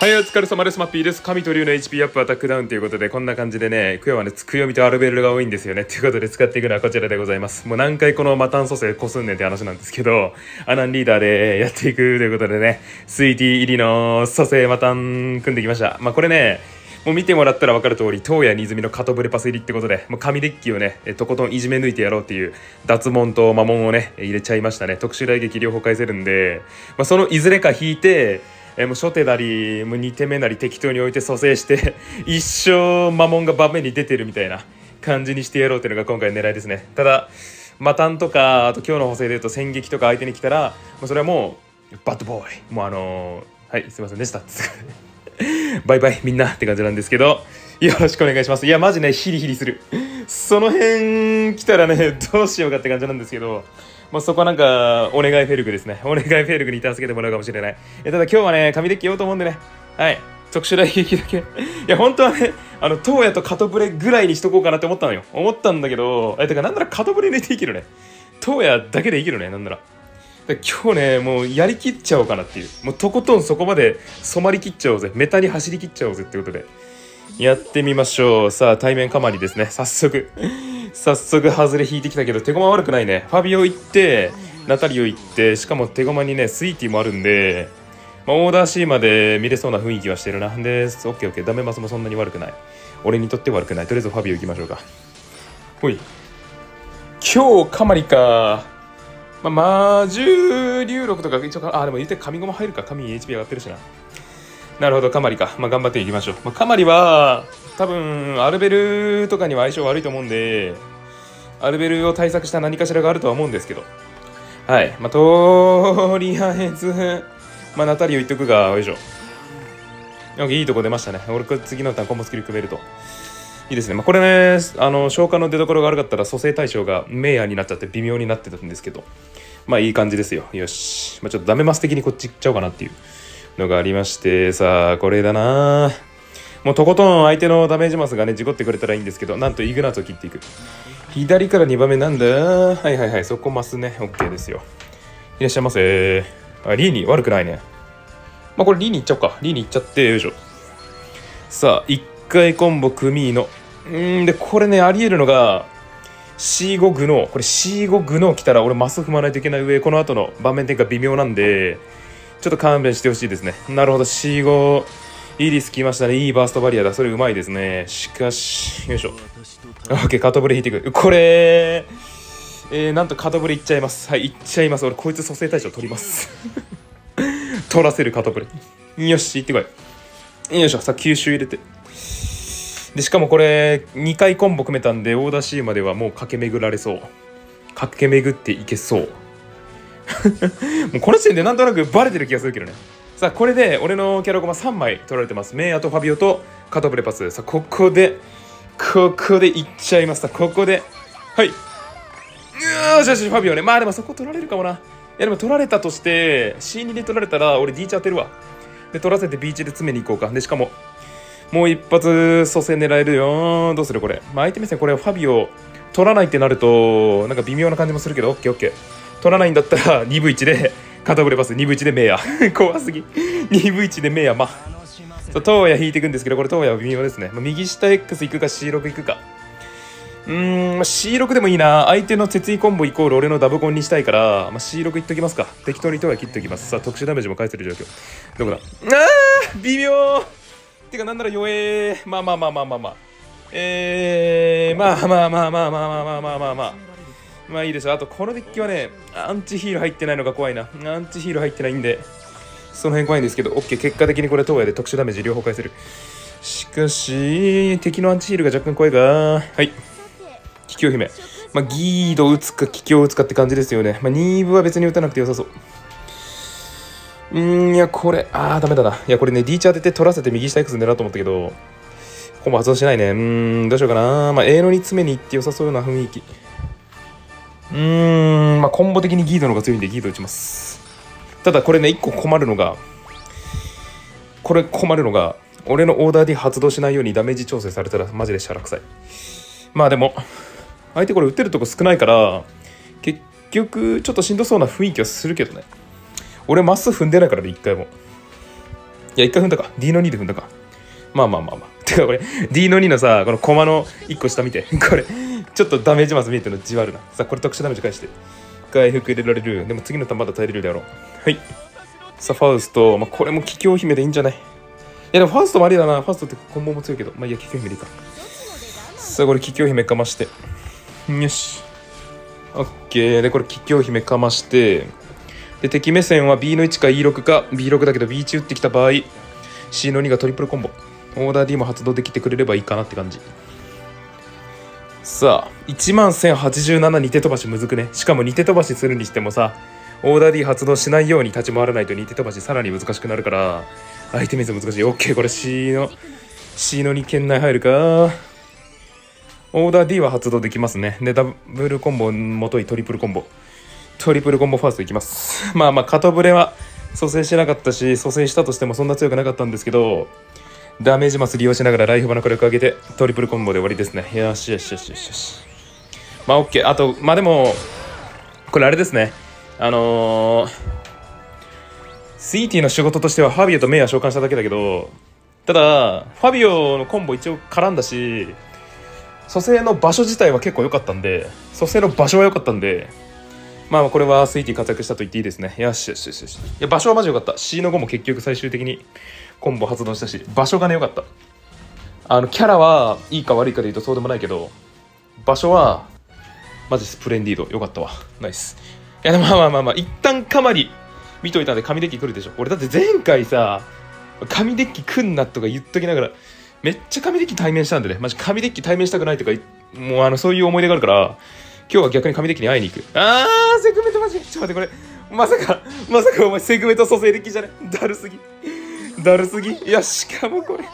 はい、お疲れ様です。マッピーです。神と竜の HP アップアタックダウンということで、こんな感じでね、クヨはね、クヨミとアルベルが多いんですよね。ということで使っていくのはこちらでございます。もう何回このマタン蘇生こすんねんって話なんですけど、アナンリーダーでやっていくということでね、スイーティー入りの蘇生マタン組んできました。まあこれね、もう見てもらったら分かる通り、東野新住のカトブレパス入りってことで、もう紙デッキをね、とことんいじめ抜いてやろうっていう脱門と魔門をね、入れちゃいましたね。特殊来撃両方返せるんで、まあ、そのいずれか引いて、えーもう初手なりもう2手目なり適当に置いて蘇生して 一生魔門が盤面に出てるみたいな感じにしてやろうっていうのが今回の狙いですね。ただマタンとかあと今日の補正で言うと戦撃とか相手に来たらもうそれはもうバッドボーイ。もうあのーはいすいませんでした。バイバイみんなって感じなんですけどよろしくお願いします。いやマジねヒリヒリする。その辺来たらねどうしようかって感じなんですけどもうそこはなんかお願いフェルグですね。お願いフェルグに助けてもらうかもしれない。えただ今日はね紙デッキ言おうと思うんでね。はい。特殊来撃だけ。いや本当はねあの東野とカトブレぐらいにしとこうかなって思ったのよ。思ったんだけどえてかなんならカトブレ入れていけるね。東野だけでいけるねなんなら今日ねもうやりきっちゃおうかなっていう。もうとことんそこまで染まりきっちゃおうぜ。メタに走りきっちゃおうぜってことで。やってみましょう。さあ対面かまりですね。早速。早速外れ引いてきたけど手駒悪くないね。ファビオ行ってナタリオ行ってしかも手駒にねスイーティーもあるんで、まあ、オーダー C まで見れそうな雰囲気はしてるな。でオッケーオッケー。ダメマスもそんなに悪くない。俺にとって悪くない。とりあえずファビオ行きましょうか。ほい。今日かまりか。まあ、魔獣竜録とか一応あでも言って神駒入るか。神 HP 上がってるしな。なるほど、カマリか。まあ、頑張っていきましょう。まあ、カマリは、多分、アルベルとかには相性悪いと思うんで、アルベルを対策した何かしらがあるとは思うんですけど。はい。まあ、とりあえず、まあ、ナタリオ言っとくが、よいしょ。いいとこ出ましたね。俺、次のターンコンボスキル組めると。いいですね。まあ、これね、あの、消化の出所が悪かったら、蘇生対象がメイヤーになっちゃって微妙になってたんですけど、まあ、いい感じですよ。よし。まあ、ちょっとダメマス的にこっち行っちゃおうかなっていう。のがありましてさあこれだな。もうとことん相手のダメージマスがね事故ってくれたらいいんですけどなんとイグナートを切っていく。左から2番目なんだ。はいはいはいそこマスね。OK ですよ。いらっしゃいませ。あリーニ悪くないね。まあこれリーニいっちゃおうか。リーニいっちゃってよいしょ。さあ1回コンボ組の。うんでこれねありえるのが C5 グノー。これ C5 グノー来たら俺マス踏まないといけない上この後の盤面転換微妙なんでちょっと勘弁してほしいですね。なるほど、C5。いいリス来ましたね。いいバーストバリアだ。それうまいですね。しかし、よいしょ。オッケー、カトブレ引いていく。これ、えー、なんとカトブレいっちゃいます。はい、いっちゃいます。俺、こいつ蘇生対象取ります。取らせるカトブレ。よし、行ってこい。よいしょ、さあ、吸収入れて。で、しかもこれ、2回コンボ組めたんで、オーダー C まではもう駆け巡られそう。駆け巡っていけそう。もうこの時点でなんとなくバレてる気がするけどね。さあこれで俺のキャラコマ3枚取られてます。メイヤとファビオとカトブレパス。さあここでここでいっちゃいます。さここで。はい。うーしよしファビオね。まあでもそこ取られるかもな。いやでも取られたとして C2 で取られたら俺 D チ当てるわ。で取らせて B チで詰めに行こうか。でしかももう一発蘇生狙えるよどうするこれ。まあ相手目線これファビオ取らないってなるとなんか微妙な感じもするけど。オッケーオッケー。取らないんだったら 2分1で片ブレパス2分1でメイ 怖すぎ。2分1でメイヤまあ。そう東野引いていくんですけどこれ東野は微妙ですね、まあ、右下 X 行くか C6 行くか。うーん、C6 でもいいな。相手の鉄位コンボイコール俺のダブコンにしたいから、まあ、C6 いっときますか。適当に東野切っておきます。さあ特殊ダメージも返せる状況。どこだ？あー微妙。てかなんなら弱えまあまあまあまあまあまあ。えー、まあまあまあまあまあまあまあまあまあまあまあ。まあいいですあとこのデッキはねアンチヒール入ってないのが怖いな。アンチヒール入ってないんでその辺怖いんですけど OK 結果的にこれ東野で特殊ダメージ両方返せる。しかし敵のアンチヒールが若干怖いがはい。気境姫。まあギード打つか気境打つかって感じですよね。まあニーブは別に打たなくて良さそう。うんいやこれあーダメだな。いやこれね D チ当てて取らせて右下 X 狙おうと思ったけどここも発動しないね。うんどうしようかな。まあ A のに詰めに行って良さそうな雰囲気。うーん、まあ、コンボ的にギードの方が強いんでギード打ちます。ただこれね、1個困るのが、これ困るのが、俺のオーダー D 発動しないようにダメージ調整されたらマジでシャラ臭い。まあでも、相手これ打ってるとこ少ないから、結局ちょっとしんどそうな雰囲気はするけどね。俺マス踏んでないからね、1回も。いや一回踏んだか D の2で踏んだかまあまあまあまあてかこれ D の2のさこのコマの1個下見てこれちょっとダメージマス見えてるのじわるな。さあこれ特殊ダメージ返して。回復入れられる。でも次のターンまだ耐えれるだろ。うはい。さあファウスト、まあ、これも桔梗姫でいいんじゃない？いやでもファーストもありだな。ファーストってコンボも強いけど。まあいいや桔梗姫でいいか。さあこれ桔梗姫かまして。よし。オッケー。でこれ桔梗姫かまして。で敵目線は B の1か E6 か。B6 だけど B1 打ってきた場合 C の2がトリプルコンボ。オーダー D も発動できてくれればいいかなって感じ。さあ1万1087二手飛ばしむずくね。しかも二手飛ばしするにしてもさオーダー D 発動しないように立ち回らないと二手飛ばしさらに難しくなるから相手水難しい。OK これ C の C の2圏内入るか。オーダー D は発動できますね。でダブルコンボもといトリプルコンボ。トリプルコンボファーストいきます。まあまあカトブレは蘇生しなかったし蘇生したとしてもそんな強くなかったんですけどダメージマス利用しながらライフバの火力上げてトリプルコンボで終わりですね。よしよしよしよし。よしまあ OK あとまあでもこれあれですね。あのー、スイーティの仕事としてはファビオとメイは召喚しただけだけどただファビオのコンボ一応絡んだし蘇生の場所自体は結構良かったんで蘇生の場所は良かったんでまあこれはスイーティ活躍したと言っていいですね。よしよしよしよし。いや場所はマジ良かった。C の5も結局最終的にコンボ発動したし場所がね良かった。あのキャラはいいか悪いかで言うとそうでもないけど場所はマジスプレンディード良かったわ。ナイス。いやでもまあまあまあまあ一旦かまり見といたんで紙デッキ来るでしょ。俺だって前回さ紙デッキ来んなとか言っときながらめっちゃ紙デッキ対面したんでね。マジ紙デッキ対面したくないとかもうあのそういう思い出があるから今日は逆に紙デッキに会いに行く。あーセグメントマジ。ちょっと待ってこれまさかまさかお前セグメント蘇生デッキじゃね？だるすぎ。だるすぎ？いやしかもこれ。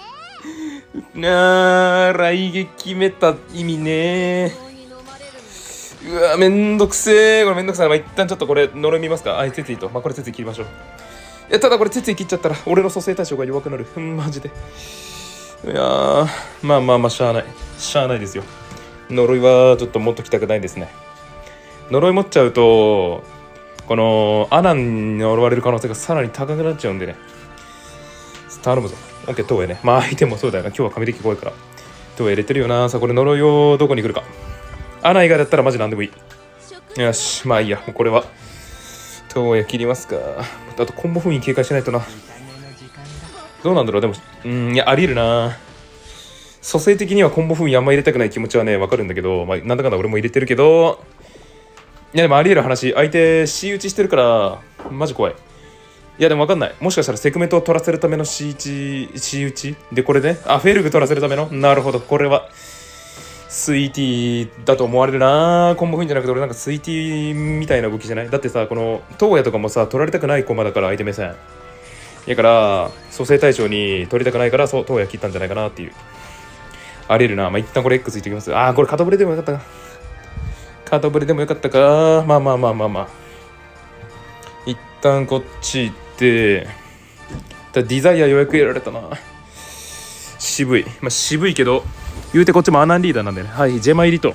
なあ来撃メタ意味ねうわめんどくせえこれめんどくさいまあ一旦ちょっとこれ呪い見ますか。あい鉄いと。まあこれ鉄い切りましょう。いやただこれ鉄い切っちゃったら俺の蘇生対象が弱くなる。うんマジで。いやまあまあまあしゃあない。しゃあないですよ。呪いはちょっと持っときたくないですね。呪い持っちゃうとこのアナンに呪われる可能性がさらに高くなっちゃうんでね。頼むぞ。オッケー、東映ね。まあ相手もそうだよな。今日は紙デッキ怖いから。東映入れてるよな。さあ、これ呪いをどこに来るか。アナ以外だったらマジ何でもいい。よし、まあいいや。もうこれは。東映切りますか。あとコンボ封印警戒しないとな。どうなんだろうでも、うん、いや、あり得るな。蘇生的にはコンボ封印あんま入れたくない気持ちはね、わかるんだけど、まあ、なんだかんだ俺も入れてるけど、いやでもあり得る話、相手 C 打ちしてるから、マジ怖い。いやでも分かんない。もしかしたらセグメントを取らせるための C1、C 打ち？で、これね。あ、フェルグ取らせるための？なるほど。これは、スイーティーだと思われるなコンボフィンじゃなくて、俺なんかスイーティーみたいな動きじゃない？だってさ、この、東野とかもさ、取られたくない駒だから、相手目線。だから、蘇生対象に取りたくないから、そう、東野切ったんじゃないかなっていう。ありえるな。まあ、一旦これ X ついてきます。あー、これ、肩ブレでもよかったか。肩ブレでもよかったか。まあまあまあまあまあ。一旦こっち行って、ってディザイア予約入れられたな。渋い。まあ渋いけど言うてこっちもアナンリーダーなんでね。はいジェマ入りと。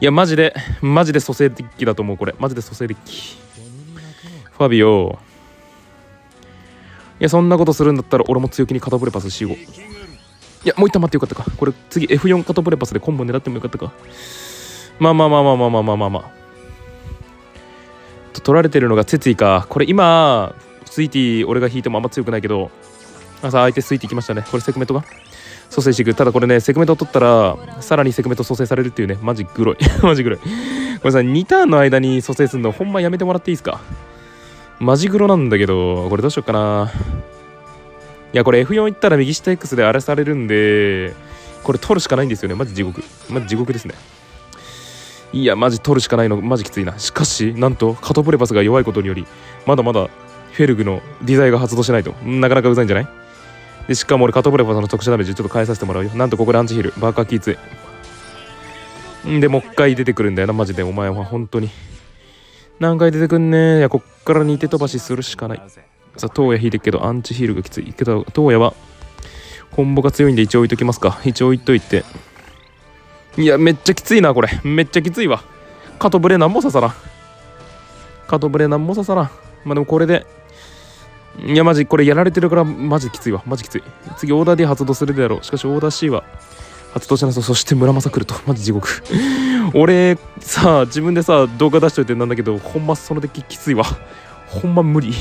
いやマジでマジで蘇生デッキだと思うこれ。マジで蘇生デッキ。ファビオ。いやそんなことするんだったら俺も強気にカタブレパス C5 いやもう一旦待ってよかったか。これ次 F4 カタブレパスでコンボ狙ってもよかったか。まあまあまあまあまあまあまあまあ。まあ取られてるのがツェツイか。これ今スイーティ俺が引いてもあんま強くないけど朝相手スイーティー来ましたね。これセグメントが？蘇生していくただこれねセグメントを取ったらさらにセグメント蘇生されるっていうね。マジグロい。マジグロい。これさ2ターンの間に蘇生するのほんまやめてもらっていいですか？マジグロなんだけどこれどうしようかな。いやこれ F4 いったら右下 X で荒らされるんでこれ取るしかないんですよね。マジ地獄。マジ地獄ですね。いやマジ取るしかないの。マジきついな。しかしなんとカトブレパスが弱いことによりまだまだフェルグのデザイが発動しないと。なかなかうざいんじゃない？でしかも俺カトブレバさんの特殊ダメージちょっと変えさせてもらうよ。なんとここでアンチヒルバーカーキーツんでもう一回出てくるんだよな。マジで。お前は本当に。何回出てくんねいやこっから2手飛ばしするしかない。さあ東野引いてるけどアンチヒールがきつい。けど東野はコンボが強いんで一応置いときますか。一応置いといて。いやめっちゃきついなこれ。めっちゃきついわ。カトブレなんも刺さらん。カトブレなんも刺さらん。まあでもこれでいやマジこれやられてるからマジきついわ。マジきつい。次オーダー D 発動するであろう。しかしオーダー C は発動しなさそう。そして村正来ると。マジ地獄。俺さ自分でさ動画出しといてなんだけどほんまそのデッキきついわ。ほんま無理。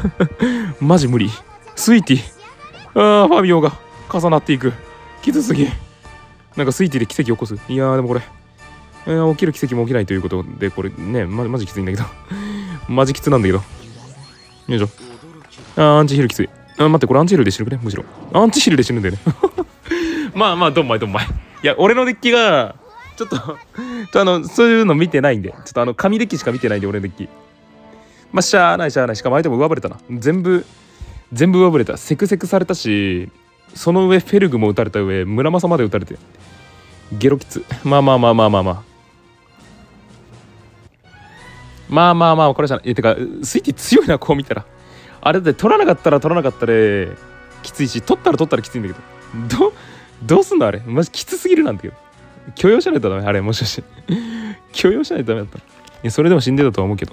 マジ無理。スイーティあーファビオが重なっていく。きつすぎ。なんかスイーティーで奇跡起こす。いやーでもこれ、えー起きる奇跡も起きないということでこれねまマジきついんだけど。マジきつなんだけど。よいしょ。あアンチヒルきつい。あ待って、これアンチヒルで死ぬくねむしろ。アンチヒルで死ぬんだよね。まあまあ、どんまいどんまい。いや、俺のデッキが、ちょっとちょ、あの、そういうの見てないんで、ちょっとあの、紙デッキしか見てないんで、俺のデッキ。まあ、しゃーないしゃーない。しかも相手も上われたな。全部、全部上われた。セクセクされたし、その上、フェルグも撃たれた上、村正まで撃たれて。ゲロキツ。まあまあまあまあまあまあ。まあまあまあ、これじゃない。え、てか、スイッチ強いな、こう見たら。あれだって取らなかったら取らなかったできついし取ったら取ったらきついんだけど。どどうすんのあれ？マジきつすぎるなんだけど許容しないとダメあれもしかし。て 許容しないとダメだった。いやそれでも死んでたとは思うけど。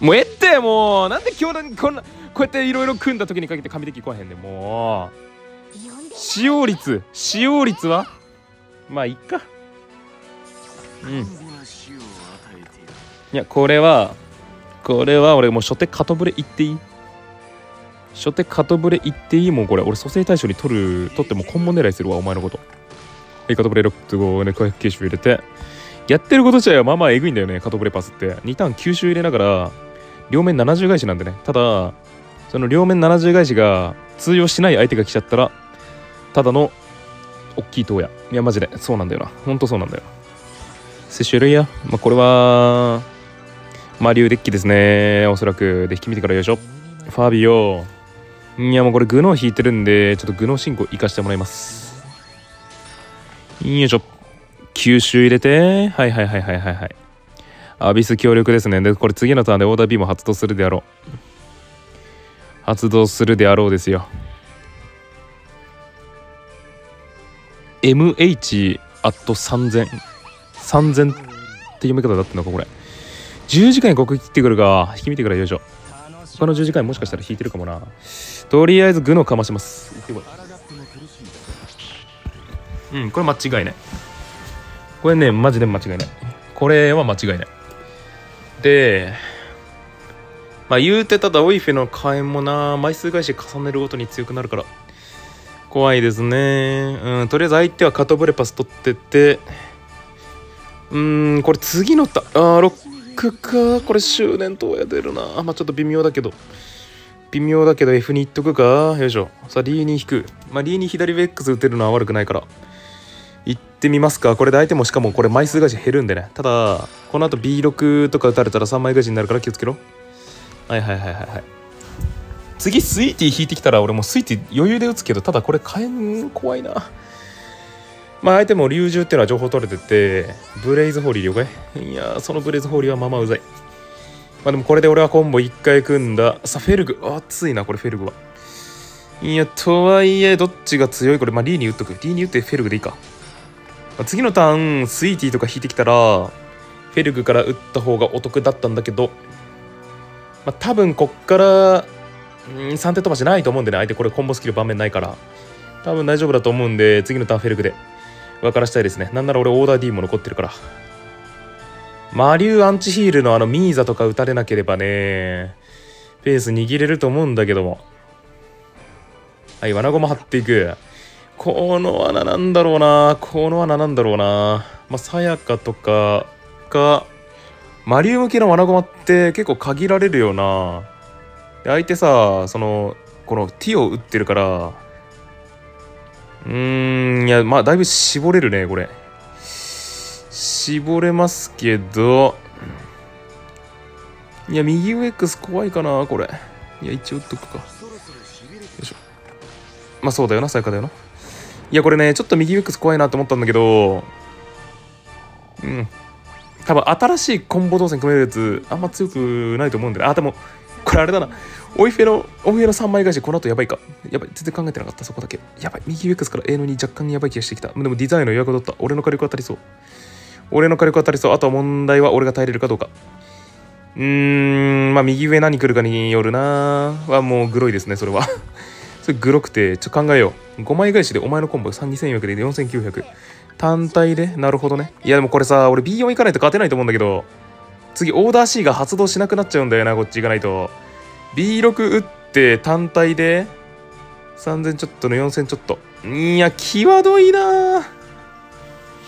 もうえってもう。なんで今日こんなこうやっていろいろ組んだ時にかけて紙で聞こえへんねもう。使用率。使用率は？まあいっか。うん。いやこれはこれは俺もう初手カトブレ言っていい？初手カトブレ言っていいもんこれ。俺蘇生対象に取る取ってもコンボ狙いするわお前のこと。はいカトブレ6と5ね回復形式入れて。やってること自体はまあまあえぐいんだよねカトブレパスって。2ターン9周入れながら両面70返しなんでね。ただその両面70返しが通用しない相手が来ちゃったらただの大きい塔や。いやマジで。そうなんだよな。ほんとそうなんだよ。摂取類や。まあこれはマリューデッキですね。おそらくデッキ見てからよいしょ。ファービオ。いやもうこれグノー引いてるんでちょっとグノー進行行かしてもらいます。よいしょ。9周入れて。はいはいはいはいはいはい。アビス強力ですね。でこれ次のターンでオーダー B も発動するであろう。発動するであろうですよ。MH アット3000 3000って読み方だったのかこれ。10時間にここ切ってくるか。引き見てからよいしょ。他の10時間もしかしたら引いてるかもな。とりあえずグノかまします。うんこれ間違いない。これねマジで間違いない。これは間違いない。でまあ言うてただオイフェの火炎もな枚数返し重ねるごとに強くなるから。怖いですね。うんとりあえず相手はカトブレパス取ってって。うんこれ次のたあーロックか？これ執念とや出るな。まあちょっと微妙だけど。微妙だけど F にいっとくか？よいしょ。さあ D に引く。まあ D に左ベックス打てるのは悪くないから。行ってみますか。これで相手もしかもこれ枚数返し減るんでね。ただこの後 B6 とか打たれたら3枚返しになるから気をつけろ。はいはいはいはいはい。次スイーティー引いてきたら俺もスイーティー余裕で打つけどただこれ火炎怖いな。まあ相手も竜獣っていうのは情報取れててブレイズホーリー了解？いやそのブレイズホーリーはまあまあうざい。まあでもこれで俺はコンボ1回組んだ。さあフェルグ。熱いなこれフェルグは。いやとはいえどっちが強い？これまあリーに打っとく。リーに打ってフェルグでいいか。まあ次のターンスイーティーとか引いてきたらフェルグから打った方がお得だったんだけどまあ多分こっから3手飛ばしないと思うんでね。相手これコンボスキル盤面ないから。多分大丈夫だと思うんで次のターンフェルグで。分からしたいですね。なんなら俺オーダー D も残ってるから。マリューアンチヒールのあのミーザとか打たれなければね。ペース握れると思うんだけども。はい罠ゴマ張っていく。この罠なんだろうな。この罠なんだろうな。まあさやかとかがマリウム系の罠ゴマって結構限られるよな。で相手さそのこの T を打ってるからうーんいやまあだいぶ絞れるねこれ。絞れますけどいや右上 X 怖いかなこれ。いや一応打っとくか。よいしょ。まあそうだよなさやかだよな。いやこれねちょっと右上 X 怖いなと思ったんだけどうん。多分新しいコンボ動線組めるやつあんま強くないと思うんでね。あでもれあれだな。オイフェのオイフェの3枚返しこの後やばいか？やばい。全然考えてなかった。そこだけ。やばい。右 UX から A のに若干やばい気がしてきた。でもデザインの予約取った。俺の火力当たりそう。俺の火力当たりそう。あとは問題は俺が耐えれるかどうか。うーん。まあ右上何来るかによるな。はもうグロいですねそれは。それグロくて。ちょっと考えよう。5枚返しでお前のコンボ。32400で4900単体で？なるほどね。いやでもこれさ俺 B4 行かないと勝てないと思うんだけど。次オーダー C が発動しなくなっちゃうんだよなこっち行かないと。B6 打って単体で3000ちょっとの4000ちょっと。いや際どいな。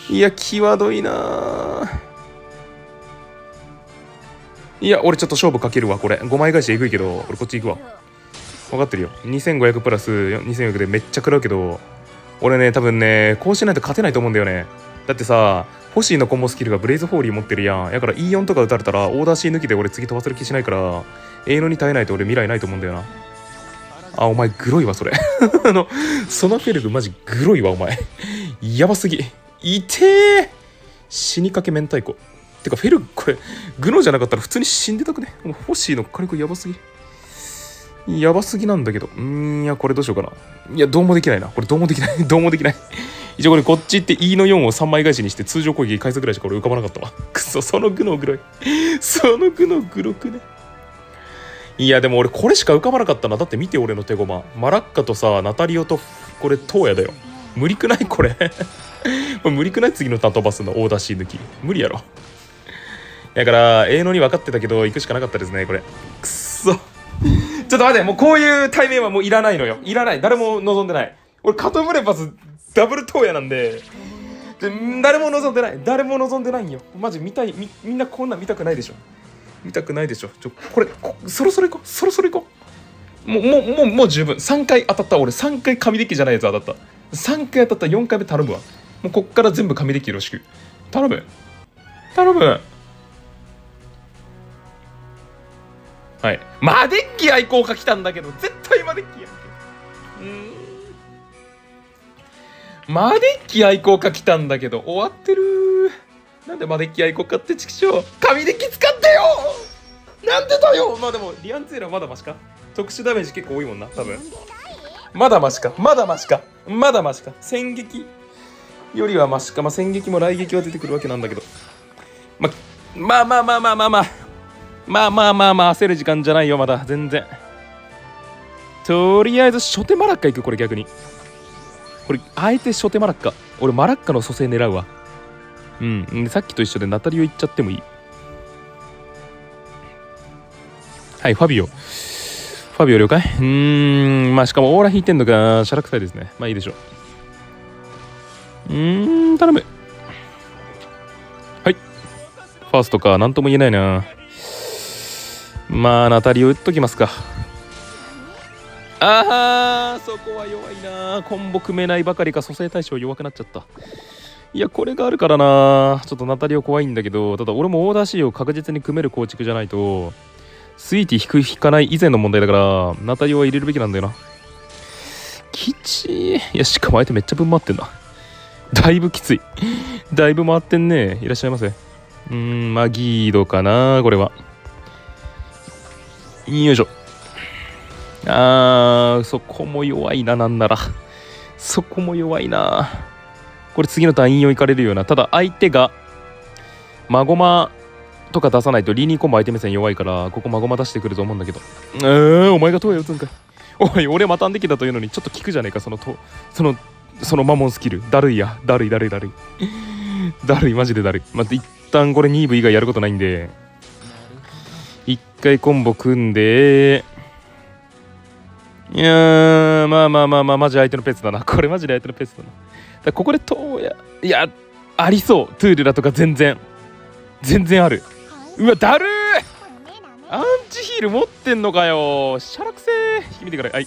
いや際どいな。いや俺ちょっと勝負かけるわこれ。5枚返しえぐいけど俺こっち行くわ。分かってるよ。2500プラス2400でめっちゃ食らうけど俺ね多分ねこうしないと勝てないと思うんだよね。だってさホシーのコンボスキルがブレイズホーリー持ってるやん。やから E4 とか打たれたらオーダー C 抜きで俺次飛ばせる気しないから永遠に耐えないと俺未来ないと思うんだよなあお前グロいわそれ あのそのフェルグマジグロいわお前やばすぎいて死にかけ明太子てかフェルグこれグロじゃなかったら普通に死んでたくねもうホシーの火力やばすぎやばすぎなんだけど。うーん、いや、これどうしようかな。いや、どうもできないな。これどうもできない。どうもできない。一応これこっちって E の4を3枚返しにして通常攻撃返すぐらいしか俺浮かばなかったわ。くそ、その具のグロい。その具のグロくね。いや、でも俺これしか浮かばなかったな。だって見て俺の手駒。マラッカとさ、ナタリオと、これ、トーヤだよ。無理くない？これ。無理くない？次のターン飛ばすの。オーダー C 抜き。無理やろ。だから、ええのに分かってたけど、行くしかなかったですね、これ。くっそ。ちょっと待って、もうこういう対面はもういらないのよ。いらない。誰も望んでない。俺、カトブレパスダブルトーヤなんで、で誰も望んでない。誰も望んでないんよ。マジ見たいみ、みんなこんなん見たくないでしょ。見たくないでしょ。ちょ、これ、こそろそろ行こう。そろそろ行こう。もう、もう、もう、もう十分。3回当たった。俺、3回紙デッキじゃないやつ当たった。3回当たった。4回目頼むわ。もうこっから全部紙デッキよろしく。頼む。頼む。はい。マデッキ愛好家来たんだけど、絶対マデッキやんけ。うん。マデッキ愛好家来たんだけど、終わってるなんでマデッキ愛好家ってチキショー紙デッキ使ってよなんでだよまあでも、リアンツェーラまだマシか特殊ダメージ結構多いもんな、多分。まだマシか。まだマシか。まだマシか。戦撃よりはマシか。まあ、戦撃も雷撃は出てくるわけなんだけど。ま、まあまあまあまあまあまあ。まあまあまあまあ焦る時間じゃないよまだ全然とりあえず初手マラッカ行くこれ逆にこれあえて初手マラッカ俺マラッカの蘇生狙うわうん。さっきと一緒でナタリオ行っちゃってもいい。はいファビオ。ファビオ了解？うーん。まあしかもオーラ引いてんのがシャラ臭いですね。まあいいでしょう。うーん頼む。はい。ファーストか。なんとも言えないな。まあ、ナタリを打っときますか。ああ、そこは弱いな。コンボ組めないばかりか、蘇生対象弱くなっちゃった。いや、これがあるからな。ちょっとナタリオ怖いんだけど、ただ俺もオーダー C を確実に組める構築じゃないと、スイーティ引く引かない以前の問題だから、ナタリオは入れるべきなんだよな。きちい。いや、しかも相手めっちゃ分回ってんな。だいぶきつい。だいぶ回ってんね。いらっしゃいませ。うーん、マギードかな、これは。よいしょ。あー、そこも弱いな、なんなら。そこも弱いな。これ次のターン引用いかれるような。ただ相手が、マゴマとか出さないとリーニーコンボ相手目線弱いから、ここマゴマ出してくると思うんだけど。えー、お前が投影打つんか。おい、俺またんできたというのに、ちょっと聞くじゃねえか、そのと、その、そのマモンスキル。だるいや。だるいだるいだるい。だるい、マジでだるい。待って、一旦これ 2V 以外やることないんで、一回コンボ組んで、いやー、まあまあまあまあ、マジ相手のペースだな。これマジで相手のペースだな。だここでトーヤ、いや、ありそう。トゥールラとか全然。全然ある。うわ、だるーアンチヒール持ってんのかよ。しゃらくせー。引き見てくれ。はい。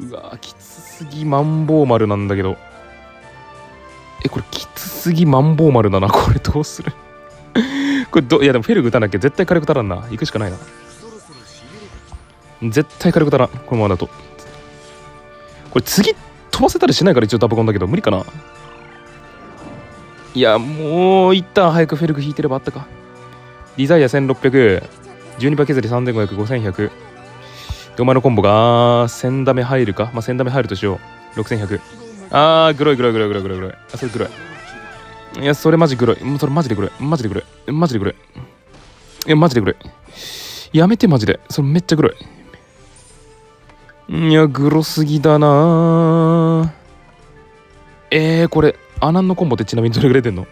うわ、きつすぎマンボウ丸なんだけど。え、これきつすぎマンボウ丸だな。これどうする？これどいやでもフェルグ打たなきゃ絶対火力足らんな行くしかないな絶対火力足らんこのままだと。これ次飛ばせたりしないから一応ダブコンだけど無理かな。いやもう一旦早くフェルグ引いてればあったか。ディザイア1600 12倍削り3500、5100でお前のコンボが1000ダメ入るか？まあ1000ダメ入るとしよう。6100あーグロいグロいグロいグロいグロい。グロいあそれグロい。いや、それマジグロい。もうそれマジでグロい。マジでグロい。マジでグロい。やマジで黒い。やめてマジで。それめっちゃ黒い。いやグロすぎだな。えー、これアナンのコンボってちなみにどれぐらい出んの？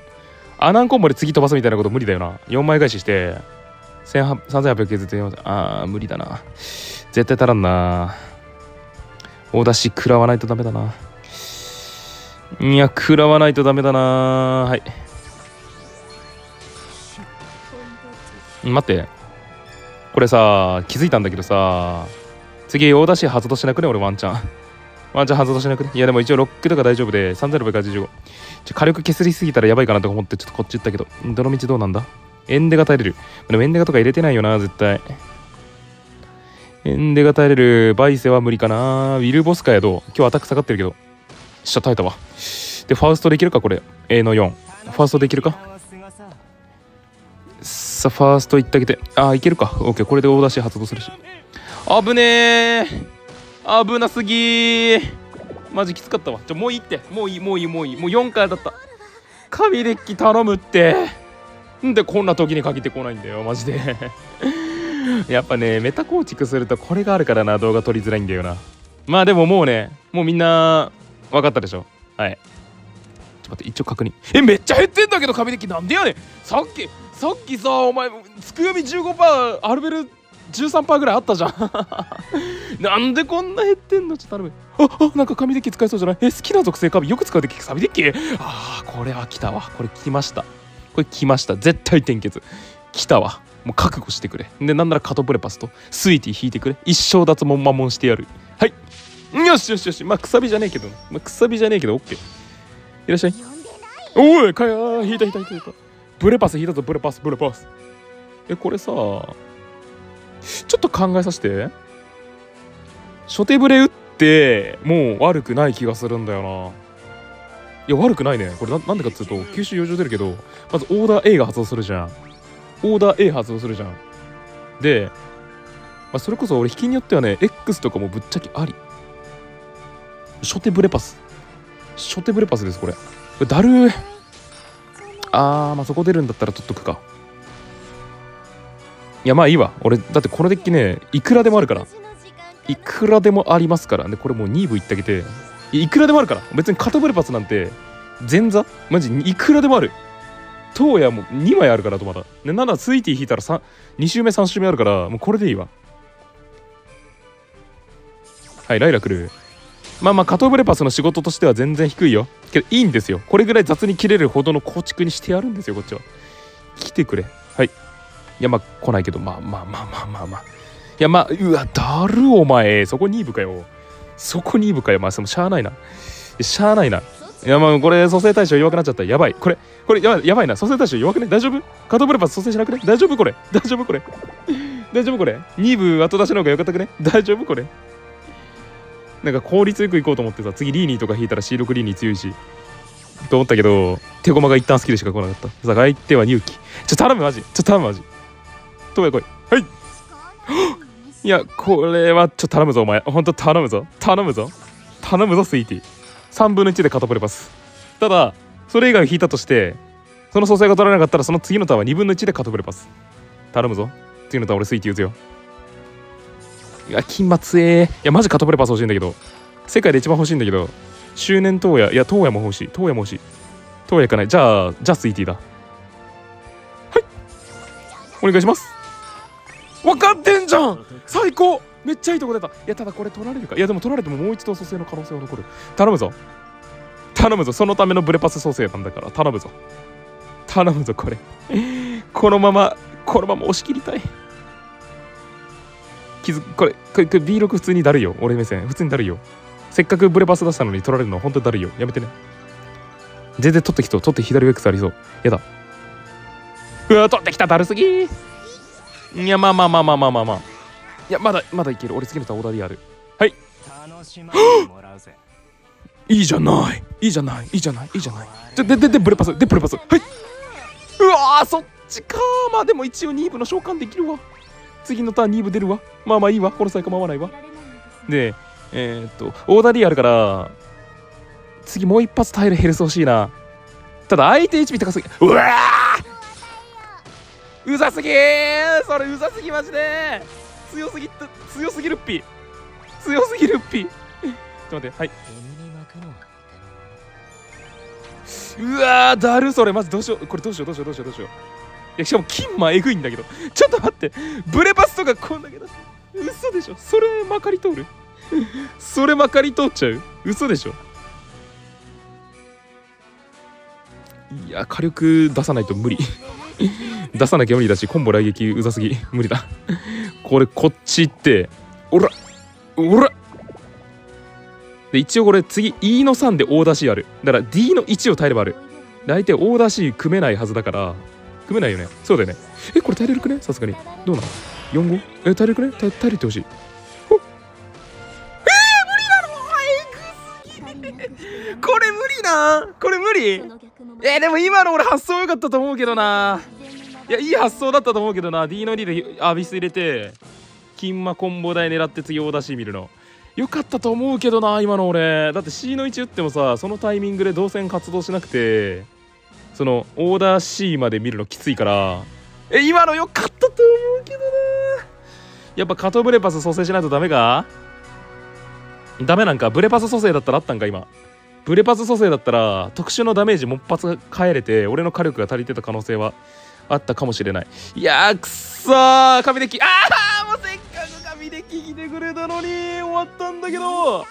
アナンコンボで次飛ばすみたいなこと無理だよな。4枚返しして3800削ってあー無理だな。絶対足らんな。お出し食らわないとダメだな。いや食らわないとダメだな。はい。待って。これさ気づいたんだけどさ次大出し発動しなくね俺ワンチャンワンチャン発動しなくね。いやでも一応ロックとか大丈夫で3685ちょ火力削りすぎたらやばいかなと思ってちょっとこっち行ったけど。どの道どうなんだ？エンデが耐えれる。でもエンデがとか入れてないよな絶対。エンデが耐えれる。バイセは無理かな。ウィルボスかやどう。今日アタック下がってるけど。しゃ耐えたわ。でファーストできるかこれ。A の4ファーストできるか？さあファーストいってあげて。ああいけるか。OK これで大出し発動するし。危ねえ。危なすぎマジきつかったわ。ちょもういいって。もういいもういいもういい。もう4回だった。神デッキ頼むって。んでこんな時に限ってこないんだよ。マジで。やっぱねメタ構築するとこれがあるからな。動画撮りづらいんだよな。まあでももうねもうみんな分かったでしょ。はい。ちょっと待って一応確認。えめっちゃ減ってんだけど神デッキなんでやねん。さっきさっきさお前つくよみ15%アルベル13%ぐらいあったじゃん。なんでこんな減ってんの？ちょっと頼む。ああなんか紙デッキ使えそうじゃない？え好きな属性紙よく使うデッキ紙デッキ？ああこれは来たわ。これ来ました。これ来ました。絶対転結。来たわ。もう覚悟してくれ。でなんならカトブレパスとスイーティー引いてくれ。一生脱毛摩耗してやる。はい。よしよしよし。まあくさびじゃねえけど、まあ、くさびじゃねえけどオッケー。いらっしゃい。おいかや引いた引いた引いた。ブレパス引いたぞブレパスブレパス。えこれさちょっと考えさせて。初手ブレ打ってもう悪くない気がするんだよな。いや悪くないね。これなんでかっていうと九州養生出るけどまずオーダー A が発動するじゃん。オーダー A 発動するじゃん。で、まあ、それこそ俺引きによってはね X とかもぶっちゃけあり。初手ブレパス。初手ブレパスですこれだるー。あーまあそこ出るんだったら取っとくかいやまあいいわ。俺だってこのデッキねいくらでもあるから。いくらでもありますから。でこれもう2部いってあげて。いくらでもあるから。別にカトブレパスなんて前座？マジいくらでもある。トウヤも2枚あるからとまだねなんだスイーティー引いたら2周目3周目あるからもうこれでいいわ。はいライラ来る。まあまあカトブレパスの仕事としては全然低いよ。けどいいんですよ。これぐらい雑に切れるほどの構築にしてやるんですよこっちは。来てくれ。はい。いやまあ来ないけどまあまあまあまあまあ。まあいやまあうわだるお前。そこ2部かよ。そこ2部かよまあ。そのしゃあないな。しゃあないな。いやまあこれ蘇生対象弱くなっちゃったやばい。これこれやばいやばいな。蘇生対象弱くね？大丈夫？カトブレパス蘇生しなくね？大丈夫これ。大丈夫これ。大丈夫これ。2部後出しの方が良かったくね？大丈夫これ。なんか効率よくいこうと思ってさ次リーニーとか引いたら C6 リーニー強いし。と思ったけど手駒が一旦好きでしか来なかった。さあ相手は勇気ちょ頼むマジ。ちょ頼むマジ。とや来い。はい。いやこれはちょっと頼むぞお前。ほんと頼むぞ。頼むぞ。頼むぞスイーティー。3分の1でカトプレパスただそれ以外を引いたとしてその総裁が取られなかったらその次のターンは2分の1でカトプレパス頼むぞ。次のターン俺スイーティー打つよ。いや金末えいやマジカトプレパス欲しいんだけど。世界で一番欲しいんだけど。周年東野いや東野も欲しい。東野も欲しい。東野いかない。じゃあじゃあスイーティーだ。はい。お願いします。分かってんじゃん。最高。めっちゃいいとこ出た。いやただこれ取られるか。いやでも取られてももう一度蘇生の可能性は残る。頼むぞ。頼むぞ。そのためのブレパス蘇生なんだから。頼むぞ。頼むぞこれ。このままこのまま押し切りたい。傷これこれこれ B6 普通にだるいよ。俺目線。普通にだるいよ。せっかくブレパス出したのに取られるのは本当にだるいよ。やめてね。全然取ってきそう。取って左上クスありそう。やだ。うわ取ってきた。だるすぎいやまあまあまあまあまあまあまあ。いやまだまだいける。俺次のターンオーダーでやる。はい。いいじゃない。いいじゃない。いいじゃない。いいじゃない。ででででブレパス。でブレパス。はい。うわーそっちかまあでも一応2部の召喚できるわ。次のターン2部出るわ。まあまあいいわ。この際構わないわ。でえー、っとオーダー D あるから次もう一発耐えるヘルス欲しいな。ただ相手 HP 高すぎ。うわーうざすぎー。それうざすぎマジで。強すぎっ強すぎるっぴ。強すぎるっぴ。ちょっと待ってはい。うわーだるそれ。マジどうしよう。これどうしよう。どうしよう。どうしよう。どうしよう。いやしかも金馬えぐいんだけど。ちょっと待って。ブレパスとかこんだけ出す嘘でしょ。それまかり通る。それまかり通っちゃう。嘘でしょ。いや火力出さないと無理。出さなきゃ無理だしコンボ来撃うざすぎ。無理だ。これこっち行っておらおら。で一応これ次 E の3で大出しある。だから D の1を耐えればある。大体大出し組めないはずだから組めないよね。そうだよね。えこれ耐えれるくね？さすがに。どうなの ?4 5? え耐えれるくね？耐えれてほしい。ほっ。えー、無理なの？これ無理な？これ無理？えー、でも今の俺発想良かったと思うけどな。いやいい発想だったと思うけどな。D の2でアビス入れて金馬コンボ台狙って次大出し見るの。よかったと思うけどな今の俺。だって C の1打ってもさそのタイミングで動線活動しなくてそのオーダー C まで見るのきついから。え今のよかったと思うけどな。やっぱカトブレパス蘇生しないとダメか？ダメなんか？ブレパス蘇生だったらあったんか今？ブレパス蘇生だったら特殊のダメージもっぱつ変えれて俺の火力が足りてた可能性は。あったかもしれない。いやーくっそー。神デッキああもうせっかく神デッキ来てくれたのに。終わったんだけど。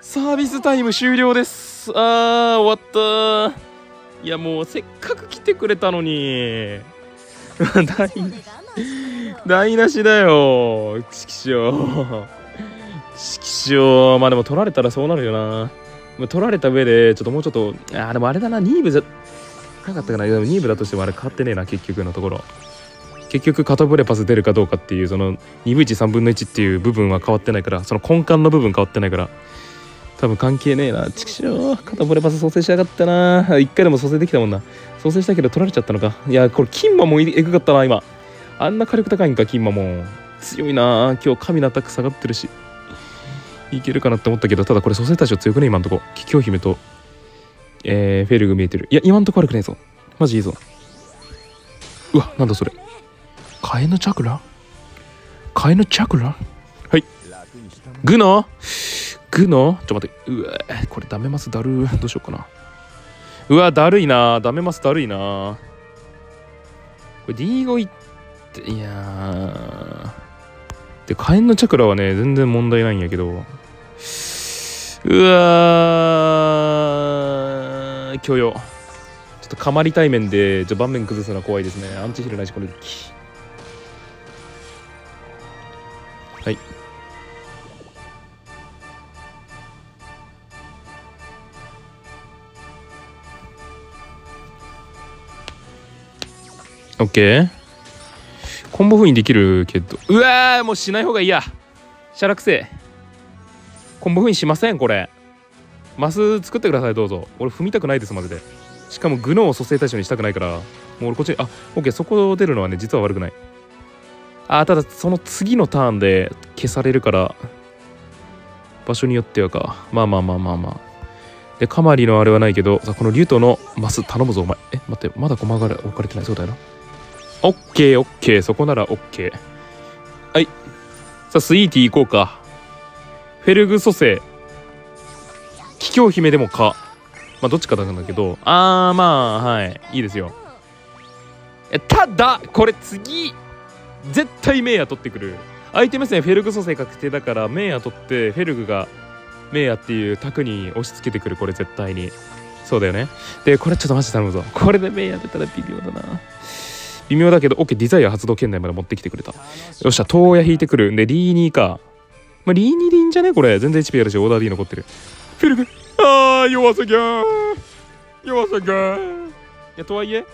サービスタイム終了です。あー終わった。いやもうせっかく来てくれたのに。台 台無しだよ。チキショチキショまあでも取られたらそうなるよな。取られた上でちょっともうちょっとあでもあれだな。2部じゃなかったかなでも2部だとしてもあれ変わってねえな結局のところ結局カトブレパス出るかどうかっていうその2分13分の1っていう部分は変わってないからその根幹の部分変わってないから多分関係ねえな。チキショー。肩ボレパス蘇生しやがったな。一回でも蘇生できたもんな。蘇生したけど取られちゃったのか。いや、これ、金馬もえぐかったな、今。あんな火力高いんか、金馬も。強いな。今日、神のアタック下がってるし。いけるかなって思ったけど、ただこれ蘇生対象強くね、今んとこ。桔梗姫と、えー、フェルグ見えてる。いや、今んとこ悪くないぞ。マジいいぞ。うわ、なんだそれ。カエのチャクラ？カエのチャクラ？はい。グノグのちょっと待って。うわこれダメマスだるどうしようかな。うわ、だるいな。ダメマスだるいな。これ D5 いって、いやー。で、火炎のチャクラはね、全然問題ないんやけど。うわー、許容。ちょっとかまり対面で、ちょ盤面崩すのは怖いですね。アンチヒルないし、これ。はい。オッケーコンボ封印できるけどうわもうしない方がいいやシャラくせえコンボ封印しませんこれマス作ってくださいどうぞ俺踏みたくないですマジでしかもグノーを蘇生対象にしたくないからもう俺こっちにあオッケーそこ出るのは。ね実は。悪くないあただその次のターンで消されるから場所によっては。かまあまあまあまあまあでカマリのあれは。ないけどさこのリュートのマス頼むぞお前え待ってまだ駒が置かれてないそうだよなオッケーオッケーそこならオッケーは。いさあスイーティー行こうかフェルグ蘇生桔梗姫でもか。まあどっちかなんだけど。あーまあはい。いいですよ。ただこれ次絶対メイヤ取ってくる。相手目線フェルグ蘇生確定だからメイヤ取ってフェルグがメイヤっていう卓に押し付けてくる。これ絶対に。そうだよね。でこれちょっとマジ頼むぞ。これでメイヤ出たら微妙だな。微妙だけど、OK、ディザイア発動圏内まで持ってきてくれた。よっしゃ、東野引いてくる。ん。で、リーニーか。まあ、リーニーでいいんじゃねこれ。全然 HP あるし、オーダー D 残ってる。フィルグ。あー、弱すぎゃー。弱すぎゃー。いや、とはいえ、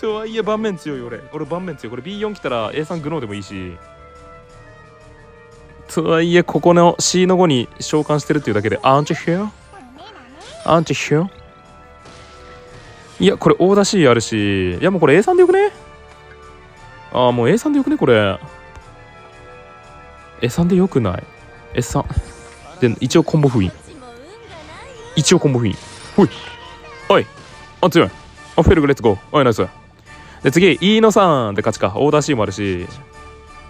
とはいえ、盤面強い俺。俺盤面強い。これ B4 来たら A3 グノーでもいいし。とはいえ、ここの C の5に召喚してるっていうだけで、アンチヒュー？アンチヒュー？いや、これオーダー C あるし、いやもうこれ A3 でよくね？ああ、もう A3 でよくねこれ。A3 でよくない？?S3。で、一応コンボ封印。一応コンボ封印。ほい。おい。あ、強い。あ、フェルグレッツゴー。おい、ナイス。で次飯野さんで勝ちかオーダー C もあるし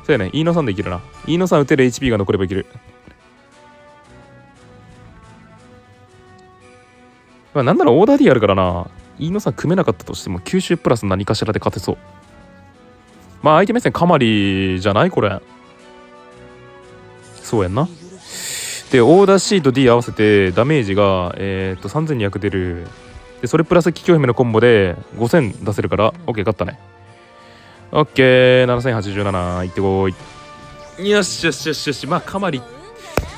そうやね飯野さんでいけるな飯野さん打てる HP が残ればいけるまあなんならオーダー D あるからな飯野さん組めなかったとしても九州プラス何かしらで勝てそうまあ相手目線かまりじゃないこれそうやんな。でオーダー C と D 合わせてダメージが、えー、っと3200出る。でそれプラス気境姫のコンボで5000出せるから OK 勝ったね。OK7087 いってこい。よしよしよしよし。まあかまり。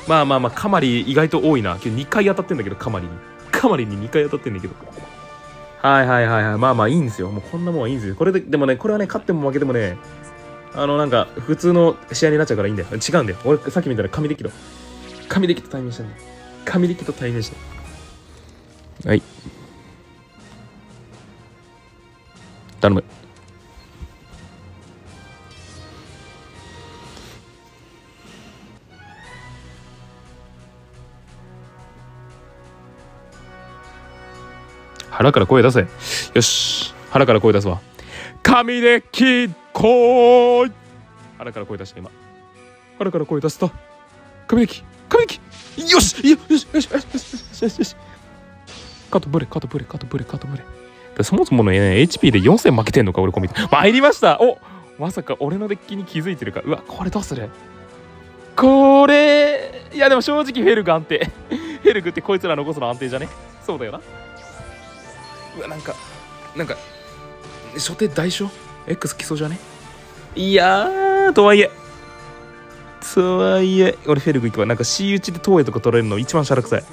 まあまあまあかまり意外と多いな。今日2回当たってんだけどかまりに。かまりに2回当たってんだけど。はいはいはいはい。まあまあいいんですよ。もうこんなもんはいいんですよ。これででもねこれはね勝っても負けてもねあのなんか普通の試合になっちゃうからいいんだよ。違うんだよ。俺さっき見たら紙できろ紙できと対面したんだ紙できと対面したはい。頼む。腹から声出せ。よし。腹から声出すわ。神で聞こい。腹から声出した今。腹から声出すた神で聞神で聞よしよしよしよしよしよしよしカットブレカットブレカットブレカットブレ。そもそもの、ね、HP で4000負けてんのか俺こみたい参りました。おまさか俺のデッキに気づいてるか。うわこれどうする？これいやでも正直フェルグ安定。フェルグってこいつら残すの安定じゃね？そうだよな。うわなんかなんか初手大将 X 来そうじゃね？いやーとはいえ。とはいえ俺フェルグ行くわ。なんか C 打ちで東映とか取られるの一番しゃらくさい。い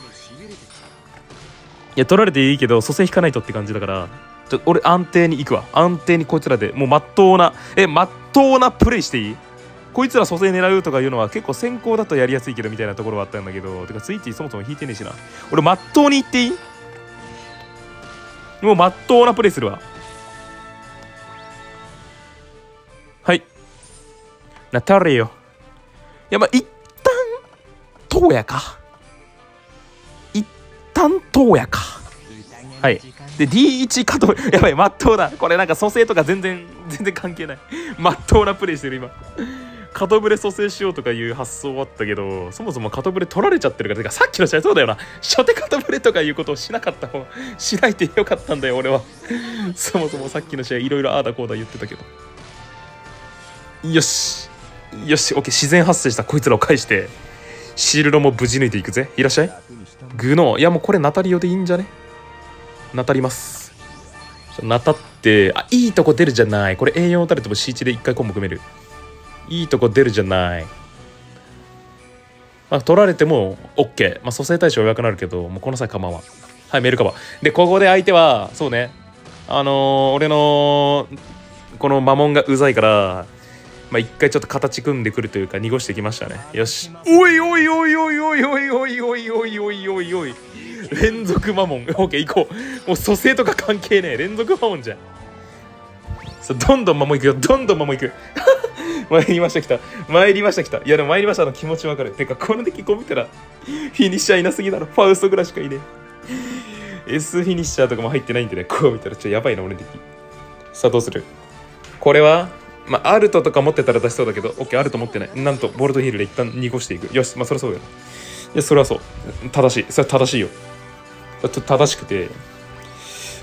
や取られていいけど蘇生引かないとって感じだから。ちょ俺安定に行くわ。安定にこいつらでもうまっとうなえまっとうなプレイしていい？こいつら蘇生狙うとかいうのは結構先行だとやりやすいけどみたいなところはあったんだけどてかスイッチそもそも引いてねえしな。俺まっとうに行っていい？もうまっとうなプレイするわ。ナタリオいやまあ一旦東やか一旦東やかはいで D1 加藤やばいまっとうだこれなんか蘇生とか全然全然関係ないまっとうなプレイしてる今カトブレ蘇生しようとかいう発想はあったけどそもそもカトブレ取られちゃってるからてかさっきの試合そうだよな初手カトブレとかいうことをしなかった方しないでよかったんだよ俺はそもそもさっきの試合いろいろああだこうだ言ってたけどよしよしオッケー。自然発生したこいつらを返してシールドも無事抜いていくぜ。いらっしゃい。グノー。いやもうこれナタリオでいいんじゃね？ナタります。ナタってあいいとこ出るじゃない。これ A4 打たれても C1 で1回コンボ組める。いいとこ出るじゃない。まあ、取られても OK。まあ、蘇生対象弱くなるけど、もうこの際構わん。はい、メルカバー。で、ここで相手は、そうね、あのー、俺の、この魔紋がうざいから、まあ、一回ちょっと形組んでくるというか、濁してきましたね。よし。おいおいおいおいおいおいおいおいおいおいおいおい。連続魔紋。オッケー、行こう。もう蘇生とか関係ねえ。連続魔紋じゃん。どんどん魔紋いくよ。どんどん魔紋いく。参りましたきた参りましたきたいやでも参りましたの気持ちわかるてかこのデッキこう見たらフィニッシャーいなすぎだろファウストぐらいしかいねえ S フィニッシャーとかも入ってないんでねこう見たらちょっとやばいな俺デッキさあどうする？これは？まあアルトとか持ってたら出しそうだけどオッケーアルト持ってない。なんとボルトヒールで一旦濁していく。よしまあそりゃそうよ。いやそれはそう。正しい。それは正しいよ。正しくて。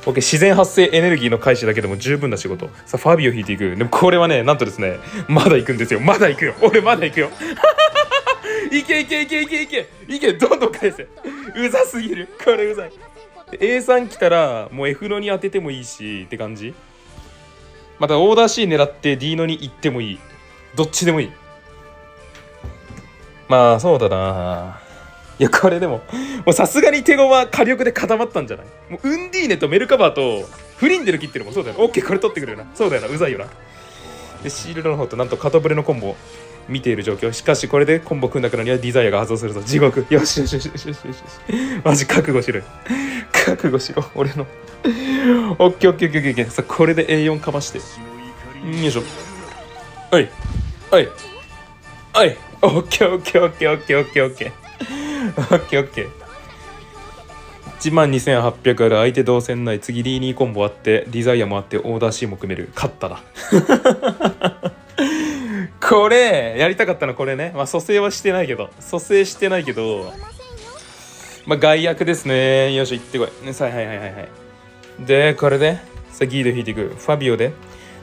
OK 自然発生エネルギーの開始だけでも十分な仕事。さあファビを引いていく。でもこれはねなんとですねまだ行くんですよ。まだ行くよ。俺まだ行くよ。いけいけいけいけいけ。いけどんどん返せ。うざすぎる。これうざい。A3 来たらもう F のに当ててもいいしって感じ。またオーダー C 狙って D のに行ってもいい。どっちでもいい。まあそうだな。いやこれでももうさすがに手駒火力で固まったんじゃない？もうウンディーネとメルカバーとフリンデル切ってるもんそうだよな。オッケーこれ取ってくるよな。そうだよな。うざいよな。でシールドの方となんと肩ブレのコンボ。見ている状況。しかしこれでコンボ組んだからにはディザイアが発動するぞ。地獄。よしよしよしよしよしよし。マジ覚悟しろよ。覚悟しろ。俺の。オッケーオッケーオッケーオッケーさこれで A4 かまして。よいしょ。はい。はい。はい。オッケーオッケーオッケーオッケーオッケーオッケー。オッケーオッケー。1万2800ある。相手同線ない次リーニーコンボあってディザイアもあってオーダー C も組める。勝ったな。これやりたかったのこれね。まあ蘇生はしてないけど。蘇生してないけど。まあ外役ですね。よし行ってこい、ね、さはいはいはいはい。でこれで。さあギード引いていく。ファビオで。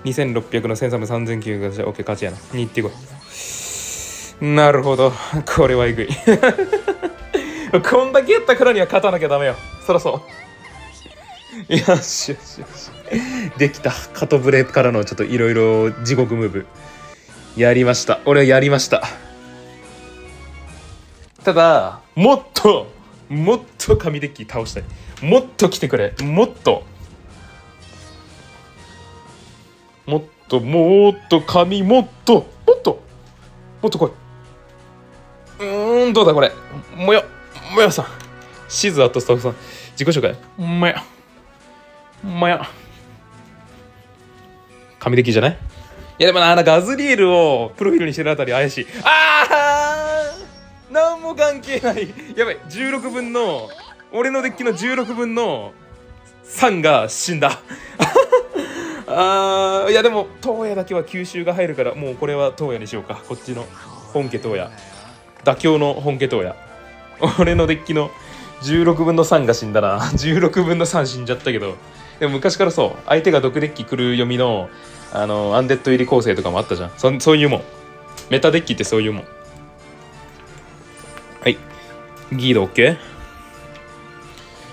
2600の1300、3900がじゃあ OK 勝ちやな。に行ってこい。なるほど。これはえぐい。こんだけやったからには勝たなきゃダメよ。そらそうよしよしよし。できた。カトブレからのちょっといろいろ地獄ムーブ。やりました。俺はやりました。ただもっともっと神デッキ倒したい。もっと来てくれ。もっと。もっともっと神もっと。もっと。もっと来い。うーんどうだこれ。もよもやさん。シズアとスタッフさん。自己紹介。もやもや神デッキじゃない？やでもなあのガズリエルをプロフィールにしてるあたり怪しい。ああ何も関係ない。やばい16分の俺のデッキの16分の3が死んだ。あーいやでも東野だけは吸収が入るからもうこれは東野にしようか。こっちの本家東野妥協の本家東野俺のデッキの16分の3が死んだな。16分の3死んじゃったけど。でも昔からそう。相手が毒デッキ来る読みのあのアンデッド入り構成とかもあったじゃん。そそういうもん。メタデッキってそういうもん。はい。ギード OK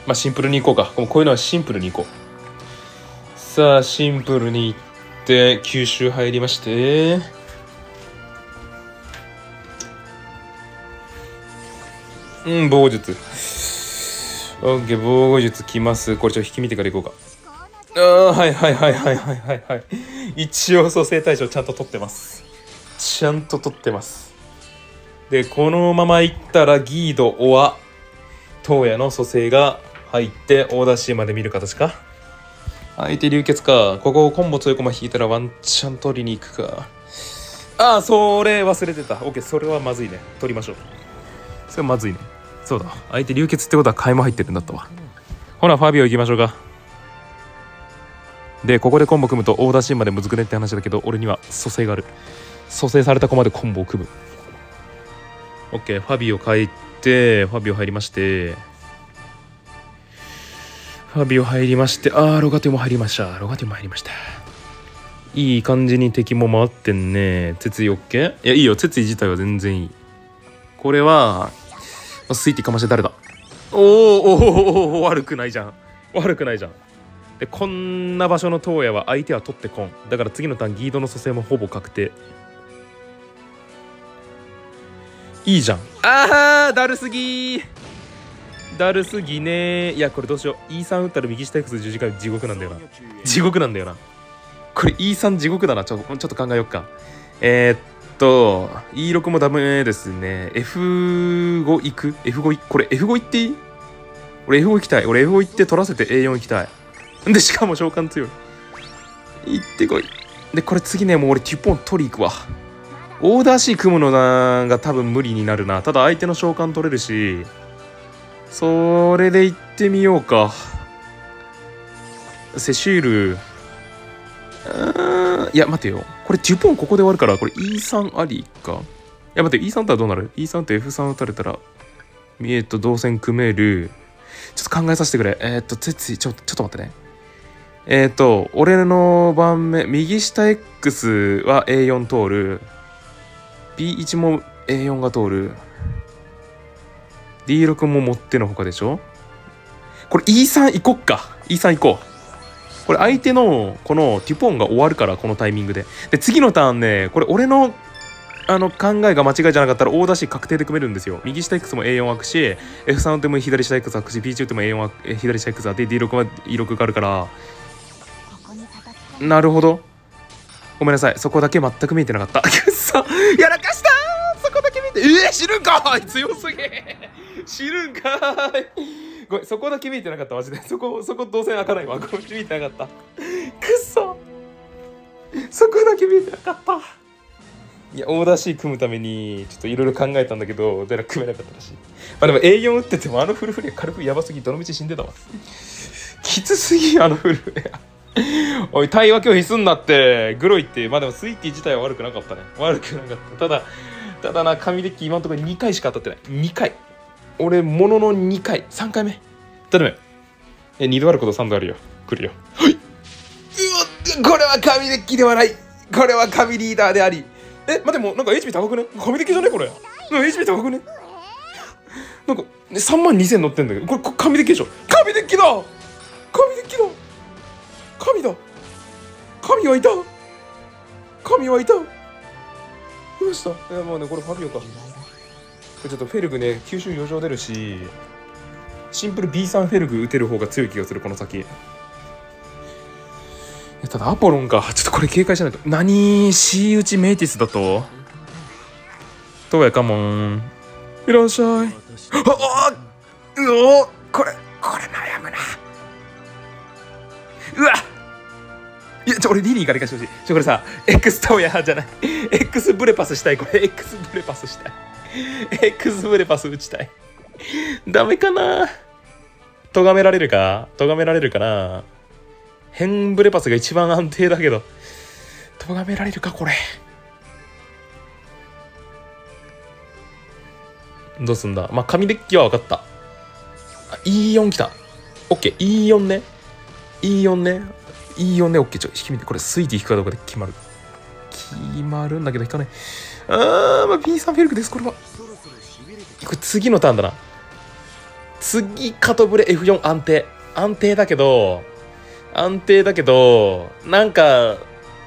まあシンプルにいこうか。こういうのはシンプルにいこう。さあシンプルにいって吸収入りまして。うん防護術。OK 防護術きます。これちょっと引き見てからいこうか。ああはいはいはいはいはいはいはい。一応蘇生対象ちゃんと取ってます。ちゃんと取ってます。でこのままいったらギードオア東野の蘇生が入ってオーダー C まで見る形か。相手流血か。ここをコンボ強い駒引いたらワンチャン取りに行くか。ああそれ忘れてた。OK それはまずいね。取りましょう。それはまずいね。そうだ。相手流血ってことは買いも入ってるんだったわ。ほなファビオ行きましょうか。でここでコンボ組むとオーダーシーンまでむずくねって話だけど俺には蘇生がある。蘇生された駒でコンボを組む。OK ファビオ書いてファビオ入りまして。ファビオ入りましてあーロガティも入りました。ロガティも入りました。いい感じに敵も回ってんね。鉄井 OK? いやいいよ。鉄井自体は全然いい。これはスイッティかまして誰だ？おーおーおー悪くないじゃん。悪くないじゃん。でこんな場所の東野は相手は取ってこん。だから次のターンギードの蘇生もほぼ確定。いいじゃん。あーだるすぎだるすぎねいやこれどうしよう。E3 打ったら右下 X 十字架地獄なんだよな。地獄なんだよな。これ E3 地獄だな。ちょちょっと考えよっか。えー、っと E6 もダメですね。F5 行く？F5 これ F5 行っていい？俺 F5 行きたい。俺 F5 行って取らせて A4 行きたい でしかも召喚強い。行ってこい。でこれ次ねもう俺テュポン取り行くわ。オーダー C 組むのなが多分無理になるな。ただ相手の召喚取れるしそれで行ってみようか。セシュール。いや待てよ。これテュポンここで終わるからこれ E3 ありか。いや待って E3 ったらどうなる ?E3 と F3 打たれたらえっと動線組める。ちょっと考えさせてくれ。えっとちょちょっと待ってねえっと俺の番目右下 X は A4 通る。B1 も A4 が通る。D6 も持ってのほかでしょ？これ E3 行こっか。E3 行こう。これ相手のこのテュポンが終わるからこのタイミングで。で次のターンねこれ俺のあの考えが間違いじゃなかったら大出し確定で組めるんですよ。右下 X も A4 開くし F3 打っても左下 X 開くし P 中打っても A4 開く左下 X 開くで D6 は E6 があるから。なるほど。ごめんなさい。そこだけ全く見えてなかった。くっそやらかしたそこだけ見て。えー、知るんかい 強すぎ知るんかい。ごめんそこだけ見えてなかった。マジで。そこそこ動線開かないわ。ごめん見えてなかった。くっそ。そこだけ見えてなかった。いやオーダー C 組むためにちょっといろいろ考えたんだけどどら組めなかったらしい。まあでも A4 打っててもあのフルフレア軽くやばすぎどの道死んでたわ。きつすぎあのフルフレ。ア おい対話拒否すんなってグロいって。まあでもスイッチ自体は悪くなかったね。悪くなかった。ただただな紙デッキ今のところ2回しか当たってない。2回。俺ものの2回。3回目。頼む。え2度あること3度あるよ。来るよ。はい。うわこれは紙デッキではない。これは紙リーダーであり。え待ってもなんか HP 高くね？紙デッキじゃね？これ。なん HP 高くね？なんか3万2000乗ってんだけど。これこれ紙デッキでしょ？紙デッキだ！紙デッキだ！神だ。神はいた。神はいた。どうした。いやもうねこれファビオか。ちょっとフェルグね吸収余剰出るしシンプル B3 フェルグ打てる方が強い気がするこの先。いやただアポロンか。ちょっとこれ警戒しないと。何 C 打ちメイティスだと？どうやかもんいらっしゃい。ああうおこれこれ悩むな。うわ。いやちょ俺リリーから行かしてほしい。ちょこれさ X タオヤじゃない。X ブレパスしたい。これ X ブレパスしたい。X ブレパス打ちたい。ダメかな。咎められるか。咎められるかな。変ブレパスが一番安定だけど。咎められるかこれ。どうすんだ。まあ紙デッキは分かった。あ E4 来た。OKE4 ね。E4 ね。E4 ね OK ちょ引き見て。これスイーティ引くかどうかで決まる。決まるんだけど引かない。あーまあ B3 フェルクですこれは。これ次のターンだな。次カトブレ F4 安定。安定だけど安定だけどなんか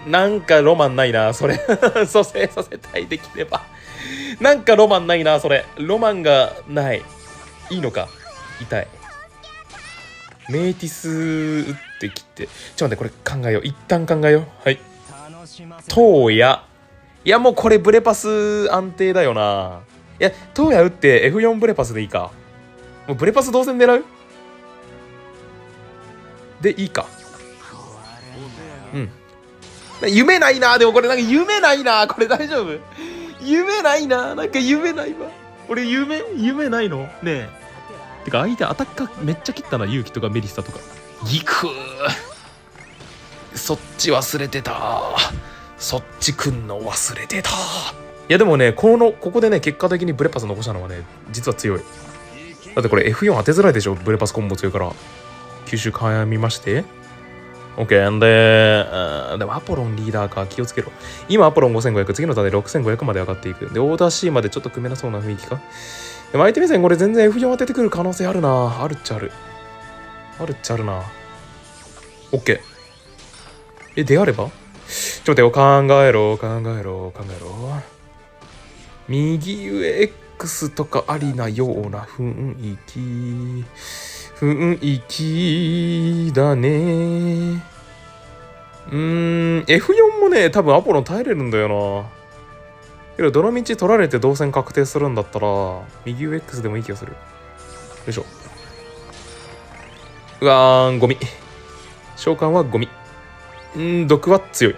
なんかロマンないなそれ。蘇生させたいできれば。なんかロマンないなそれ。ロマンがない。いいのか？痛い。メイティス打ってきて。ちょっと待ってこれ考えよう。一旦考えよう。はい。東野いやもうこれブレパス安定だよな。いや東野打って F4 ブレパスでいいか。もうブレパス同線狙う？でいいか。うん。夢ないなでもこれなんか夢ないなこれ大丈夫？夢ないななんか夢ないわ。俺夢夢ないの？ねえ。てか相手アタッカーめっちゃ切ったな勇気とかメリッサとか。ギクそっち忘れてた。そっちくんの忘れてた。いやでもねこのここでね結果的にブレパス残したのはね実は強い。だってこれ F4 当てづらいでしょ？ブレパスコンボ強いから。吸収絡みまして。OK で、あでもアポロンリーダーか気をつけろ。今アポロン5500次のターンで6500まで上がっていく。でオーダー C までちょっと組めなそうな雰囲気か？でも相手目線これ全然 F4 当ててくる可能性あるな。あるっちゃある。あるっちゃあるな。OK えであれば？ちょっと待って考えろ。考えろ。考えろ。右上 X とかありなような雰囲気。雰囲気だね。うーん F4 もね多分アポロン耐えれるんだよな。けどどの道取られて動線確定するんだったら右上 X でもいい気がする。よいしょ。うわーゴミ。召喚はゴミ。ん毒は強い。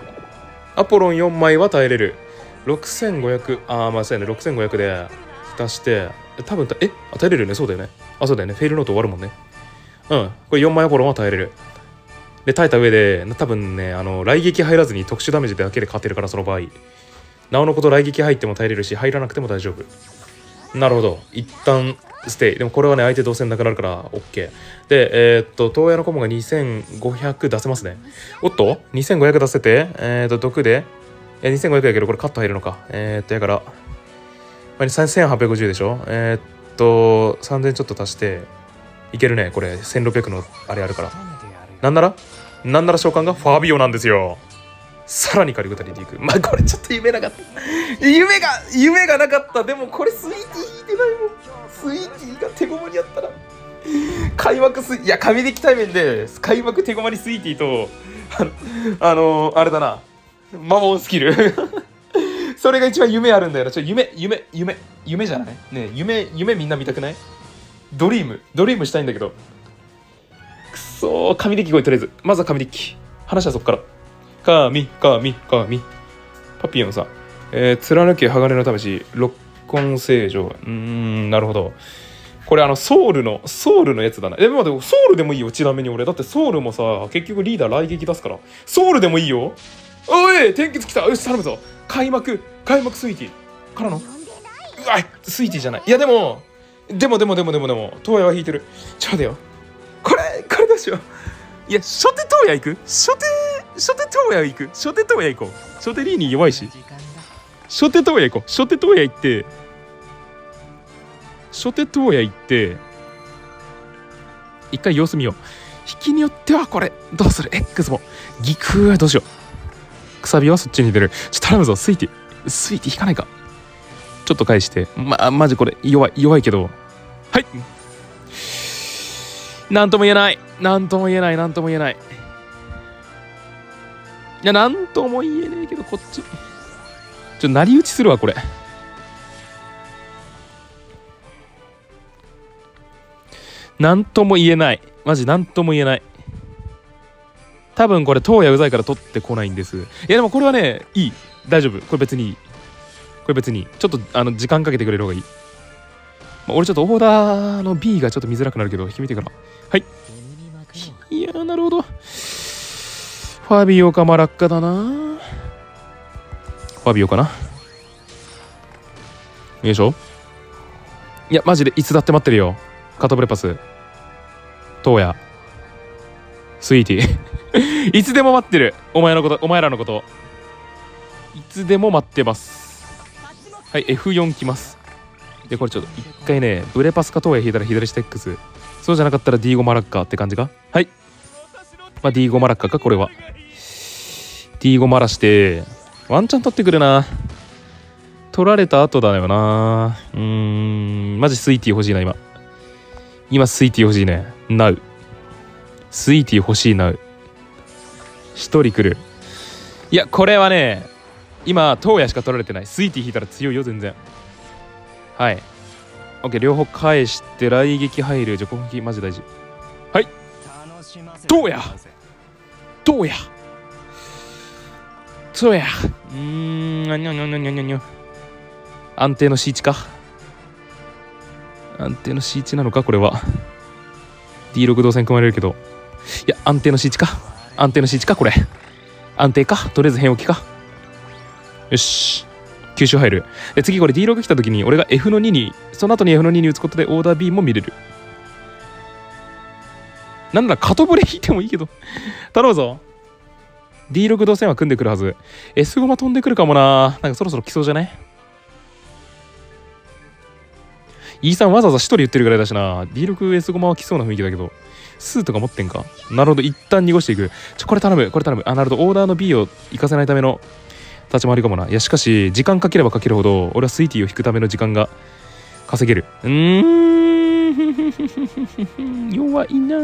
アポロン4枚は耐えれる。6500ああまあそうやね。6500で蓋して多分え耐えれるよね？そうだよね。あそうだよね。フェイルノート終わるもんね。うん。これ4枚アポロンは耐えれる。で耐えた上で多分ねあの雷撃入らずに特殊ダメージだけで勝てるからその場合。なおのこと雷撃入っても耐えれるし入らなくても大丈夫。なるほど。一旦ステイでもこれはね相手動線なくなるから OK でえー、っと東野のコモが2500出せますね。おっと？2500出せてえー、っと毒で？え2500やけどこれカット入るのか。えー、っとやから、まあ、1850でしょ？え、っと3000ちょっと足していけるねこれ。1600のあれあるから。なんなら？なんなら召喚がファビオなんですよ。さらにカリグタリでいく。まあこれちょっと夢なかった。夢が夢がなかった。でもこれスイーティー引いてないもん。スイーティーが手駒にあったら。開幕スいや神デッキ対面で開幕手駒にスイーティーとあのあ、れだな。魔法スキル。それが一番夢あるんだよな。ちょ夢夢夢夢じゃない？ね夢夢みんな見たくない？ドリーム。ドリームしたいんだけど。くそー神デッキ来いとりあえず。まずは神デッキ話はそっから。神神神。パピヨンさえー、貫け鋼の魂。六根聖女。うんなるほど。これあのソウルのソウルのやつだな。えでもソウルでもいいよ。ちなみに俺。だってソウルもさ結局リーダー来撃出すから。ソウルでもいいよ。おい天気つきた。よし頼むぞ。開幕開幕スイーティーからの？うわスイーティーじゃない。いやでもでもでもでもでもでも。東野は引いてる。ちょ待てよ。これこれどうしよう。いや初手東野行く？初手初手遠夜行く。初手遠夜行こう。初手リーに弱いし。初手遠夜行こう。初手遠夜行って初手遠夜行って一回様子見よう。引きによってはこれ。どうする？X も。ギクーどうしよう。くさびはそっちに出る。ちょっと頼むぞ。スイティ。スイティ引かないか。ちょっと返して。まあマジこれ。弱い弱いけど。はい。なんとも言えない。なんとも言えない。なんとも言えない。いやなんとも言えねえけどこっち。ちょっと成り打ちするわこれ。なんとも言えない。マジなんとも言えない。多分これ東野うざいから取ってこないんです。いやでもこれはねいい。大丈夫。これ別にいい。これ別にちょっとあの時間かけてくれる方がいい、まあ、俺ちょっとオーダーの B がちょっと見づらくなるけど引き見てから。はい。いやなるほど。ファビオかマラッカだな。ファビオかな？よいしょ。いやマジでいつだって待ってるよ。カトブレパス。トウヤ。スイーティー。いつでも待ってる。お前のことお前らのこと。いつでも待ってます。はい F4 きます。でこれちょっと一回ねブレパスかトウヤ引いたら左下 X そうじゃなかったら D5 マラッカって感じか？はい。まあ D5 マラッカかこれは。D5 マラしてワンチャン取ってくるな。取られた後だよな。うーんマジスイーティー欲しいな今。今スイーティー欲しいね。Now スイーティー欲しい Now 一人来る。いやこれはね今東野しか取られてない。スイーティー引いたら強いよ全然。はい。OK 両方返して雷撃入る。じゃ攻撃マジ大事。はい。どうやどうや？そうや？うーんにゃにゃにゃにゃにゃにゃにゃ安定の C1 か？安定の C1 なのか？これは。D6 動線組まれるけど。いや安定の C1 か？安定の C1 か？これ。安定か？とりあえず変置きか？よし。吸収入る。で次これ D6 来た時に俺が F の2にその後に F の2に打つことでオーダー B も見れるなんならカトブレ引いてもいいけど。頼むぞ。D6 動線は組んでくるはず。S ゴマ飛んでくるかもな。なんかそろそろ来そうじゃない？E さんわざわざ1人言ってるぐらいだしな。D6S ゴマは来そうな雰囲気だけど。スーとか持ってんか？なるほど。一旦濁していく。ちょこれ頼む。これ頼む。あなるほど。オーダーの B を行かせないための。立ち回りかもな。いやしかし時間かければかけるほど俺はスイティーを引くための時間が稼げる。うーん。弱いな。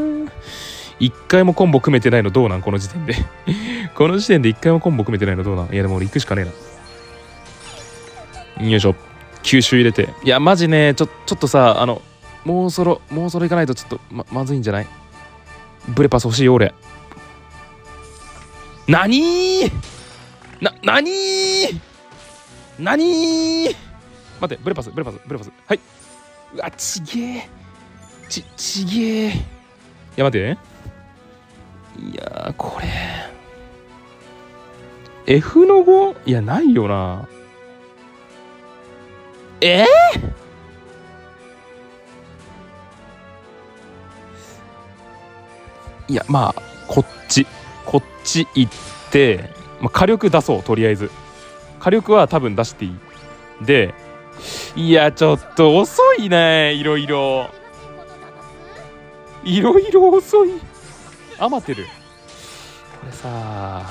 一回もコンボ組めてないのどうなん？この時点で。この時点で一回もコンボ組めてないのどうなん？いやでも俺行くしかねえな。よいしょ。吸収入れて。いやマジねちょちょっとさあのもうそろもうそろ行かないとちょっとままずいんじゃない？ブレパス欲しいよ俺。なにな、なになに待って、ブレパス、ブレパス、ブレパス。はい。うわ、ちげえ。ち、ちげえ。いや、待ってね。いやー、これ。F の 5? いや、ないよな。え？ー、いや、まあ、こっち。こっち行って、まあ、火力出そうとりあえず火力は多分出していいでいやちょっと遅いねいろいろいろいろ遅い。余ってる。これさ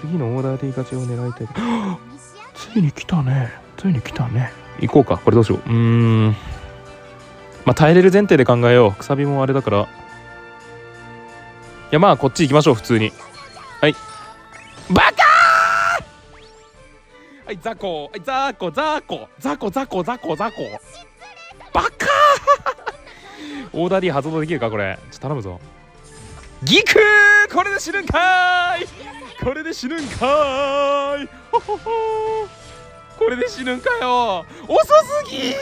次のオーダーでいかちを狙いたい。ついに来たね。ついに来たね。行こうか。これどうしよう。うん。まあ耐えれる前提で考えよう。くさびもあれだから。いやまあこっち行きましょう普通に。はい。バカはいザコはいザコザコザコザコザコザコバカ オーダー D 発動できるかこれ。ちょっと頼むぞ。ギクーこれで死ぬんかい。これで死ぬんかい。ほほほこれで死ぬんかよ。遅すぎ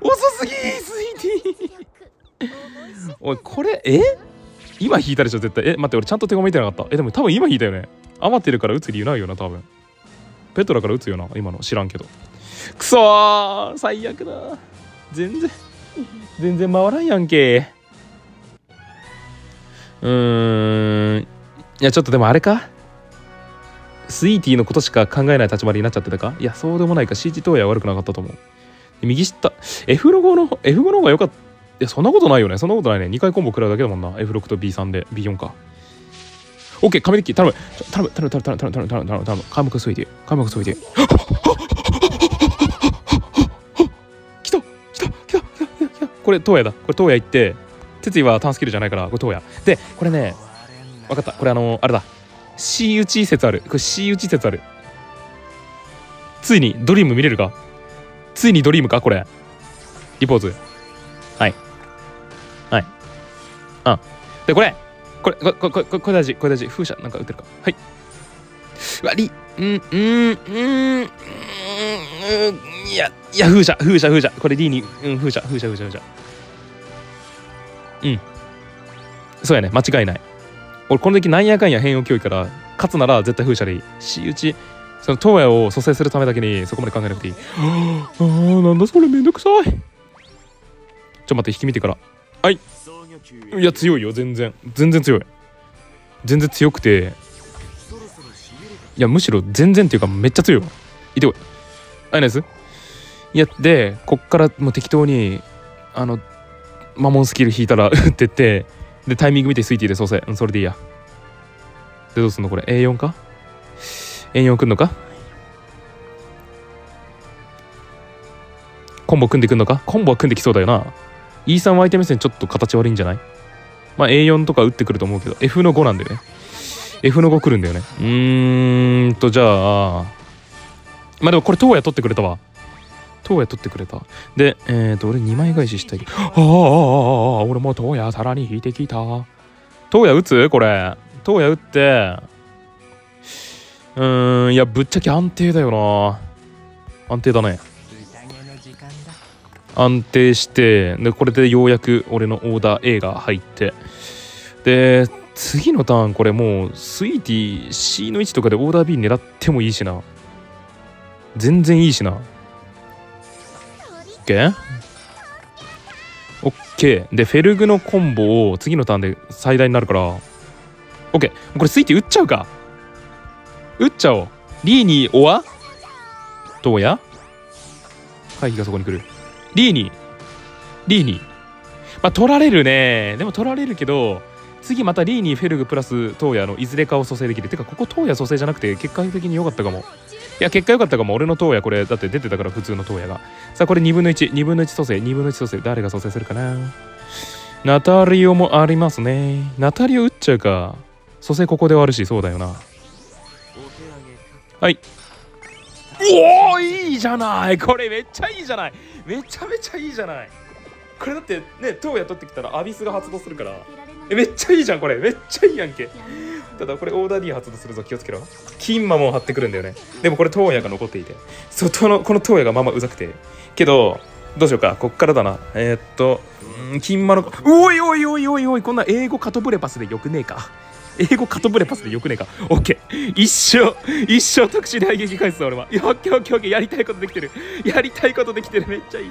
遅すぎスイーティー。おいこれえ？今引いたでしょ絶対。え待って俺ちゃんと手紙見てなかった。えでも多分今引いたよね。余ってるから打つ理由ないよな多分。ペトラから打つよな今の。知らんけど。くそー最悪だ全然。全然回らんやんけ。うーん。いやちょっとでもあれか？スイーティーのことしか考えない立場になっちゃってたか？いやそうでもないか。CG 投影は悪くなかったと思う。右下 F の5の F5 の方が良かった。いやそんなことないよね。そんなことないね。2回コンボ食らうだけだもんな。F6 と B3 で。B4 か。OK 紙デッキ頼む。頼む頼む頼む頼む頼む頼む頼む頼む頼む。カムクスイティカこれ東野だ。これ東野行って哲也はターンスキルじゃないからこれ東野でこれね分かった。これあのあれだ。C 打ち説ある。これ C 打ち説ある。ついにドリーム見れるか？ついにドリームか？これ。リポーズ。はい。はい。あ。でこれ。これこれこれこれこれ大事。これ大事。風車なんか打ってるか？はい。うわりうんうんうんうんいやいや風車風車風車。これ D にうん風車風車風車風車。うん。そうやね。間違いない。俺この時なんやかんや変容教育から勝つなら絶対風車でいい。しうちその東野を蘇生するためだけにそこまで考えなくていい。あーなんだそれめんどくさい。ちょっと待って引き見てから。はい。いや強いよ全然。全然強い。全然強くて。いやむしろ全然っていうかめっちゃ強いわ。いてこい。はいナイス。いやでこっからもう適当にあの魔門スキル引いたら 打ってってでタイミング見てスイーティーで蘇生うんそれでいいや。でどうすんのこれ？A4 か？A4 くんのか？コンボ組んでくんのか？コンボは組んできそうだよな。E3 は相手目線ちょっと形悪いんじゃない？まあ A4 とか打ってくると思うけど F の5なんだよね。F の5来るんだよね。うーんとじゃあまあでもこれ東野取ってくれたわ。東野取ってくれた。でえっ、ー、と俺2枚返ししたい。ああああああ俺も東野さらに引いてきた。東野打つ？これ。東野打って。うーんいやぶっちゃけ安定だよな。安定だね。安定してでこれでようやく俺のオーダー A が入って。で次のターンこれもうスイーティー C の位置とかでオーダー B 狙ってもいいしな。全然いいしな。OK? OK でフェルグのコンボを次のターンで最大になるから。OK これスイーティー打っちゃうか。打っちゃおう。リーにオアどうや？回避がそこに来る。リーに。リーに。まあ取られるね。でも取られるけど次またリーにフェルグプラストーヤのいずれかを蘇生できる。てかここトーヤ蘇生じゃなくて結果的に良かったかも。いや結果良かったかも。俺のトーヤこれだって出てたから普通のトーヤが。さあこれ2分の12分の1蘇生。2分の1蘇生。誰が蘇生するかな？ナタリオもありますね。ナタリオ打っちゃうか。蘇生ここで終わるし。そうだよな。はい。おおいいじゃない。これめっちゃいいじゃない。めちゃめちゃいいじゃない。これだってねトーヤ取ってきたらアビスが発動するから。えめっちゃいいじゃんこれ。めっちゃいいやんけ。ただ。これオーダー D 発動するぞ。気をつけろ。金魔も張ってくるんだよね。でもこれトーヤが残っていて。外のこのトーヤがまあまうざくて。けどどうしようか。こっからだな。えー、っと金魔のおいおいおいおいおいこんな英語カトブレパスでよくねえか。英語カトブレパスでよくねえか。オッケー。一生一生特殊で排撃返す俺は。やオッケーオッケーオッケー。やりたいことできてる。やりたいことできてる。めっちゃいい。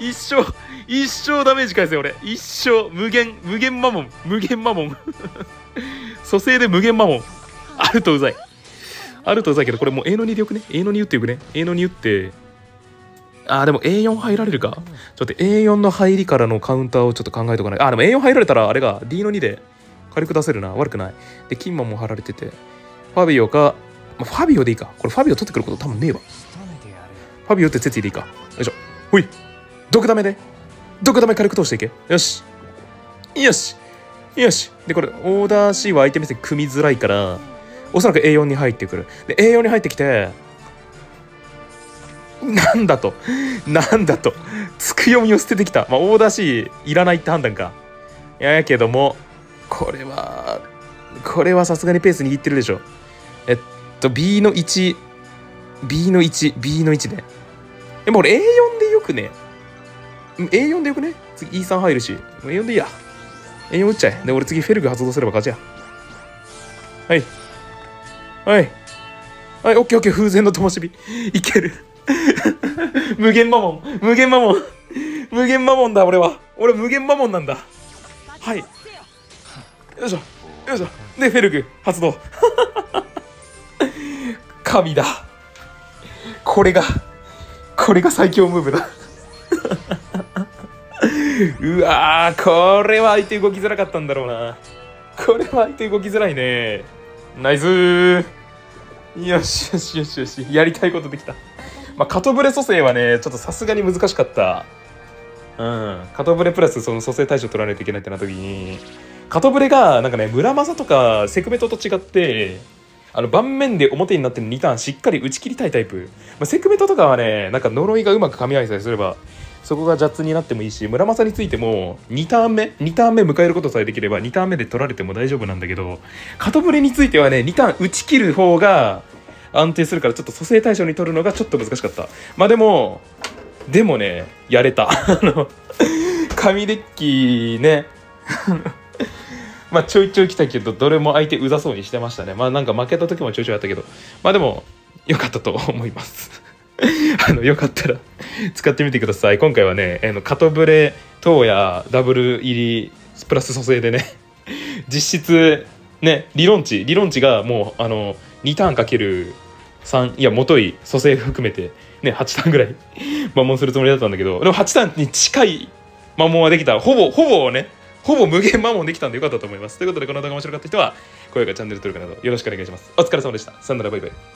一生一生ダメージ返せ俺。一生無限無限マモン。無限マモン。蘇生で無限マモ。ンあるとうざい。あるとうざいけどこれもう A の2でよくね？A の2打ってよくね？A の2打ってあーでも A4 入られるか？ちょっと A4 の入りからのカウンターをちょっと考えとかない。あでも A4 入られたらあれが D の2で軽く出せるな。悪くない。で金マンも貼られててファビオか、まあ、ファビオでいいか。これファビオ取ってくること多分ねえわ。ファビオって設置でいいか。よいしょ。ほい。毒ダメで。毒ダメ軽く通していけ。よし。よし。よし。でこれオーダー C は相手目線組みづらいからおそらく A4 に入ってくる。で A4 に入ってきてなんだと。なんだと。つく読みを捨ててきた。まあオーダー C いらないって判断か。いややけどもこれはこれはさすがにペース握ってるでしょ。えっと B の 1B の 1B の1ね。でも俺 A4 でよくね。A4 でよくね。次 E3 入るし。A4 でいいや。A4 打っちゃえで俺次フェルグ発動すれば勝ちや。はい。はい。はいオッケーオッケー。風船の灯火。いける。無限マモン無限マモン無限マモンだ俺は。俺無限マモンなんだ。はい。よいしょ。よいしょ。でフェルグ発動。神だ。これがこれが最強ムーブだ。うわーこれは相手動きづらかったんだろうな。これは相手動きづらいね。ナイス。ーよしよしよしよし。やりたいことできた。まあカトブレ蘇生はねちょっとさすがに難しかった。うん。カトブレプラスその蘇生対象取らないといけないってなった時にカトブレがなんかね村正とかセクメトと違ってあの盤面で表になってる2ターンしっかり打ち切りたいタイプ、まあ、セクメトとかはねなんか呪いがうまく噛み合いさえすればそこが雑になってもいいし村正についても2ターン目2ターン目迎えることさえできれば2ターン目で取られても大丈夫なんだけどカトブレについてはね2ターン打ち切る方が安定するからちょっと蘇生対象に取るのがちょっと難しかった。まあでもでもねやれた。あの紙デッキね。まあちょいちょい来たけどどれも相手うざそうにしてましたね。まあなんか負けた時もちょいちょいあったけど。まあでも良かったと思います。あのよかったら使ってみてください。今回はねあのカトブレ等やダブル入りプラス蘇生でね 実質ね理論値理論値がもうあの2ターンかける3いやもとい蘇生含めてね8ターンぐらい 摩耗するつもりだったんだけどでも8ターンに近い摩耗はできた。ほぼほぼねほぼ無限摩耗できたんでよかったと思います。ということでこの動画面白かった人は高評価チャンネル登録などよろしくお願いします。お疲れ様でした。さよならバイバイ。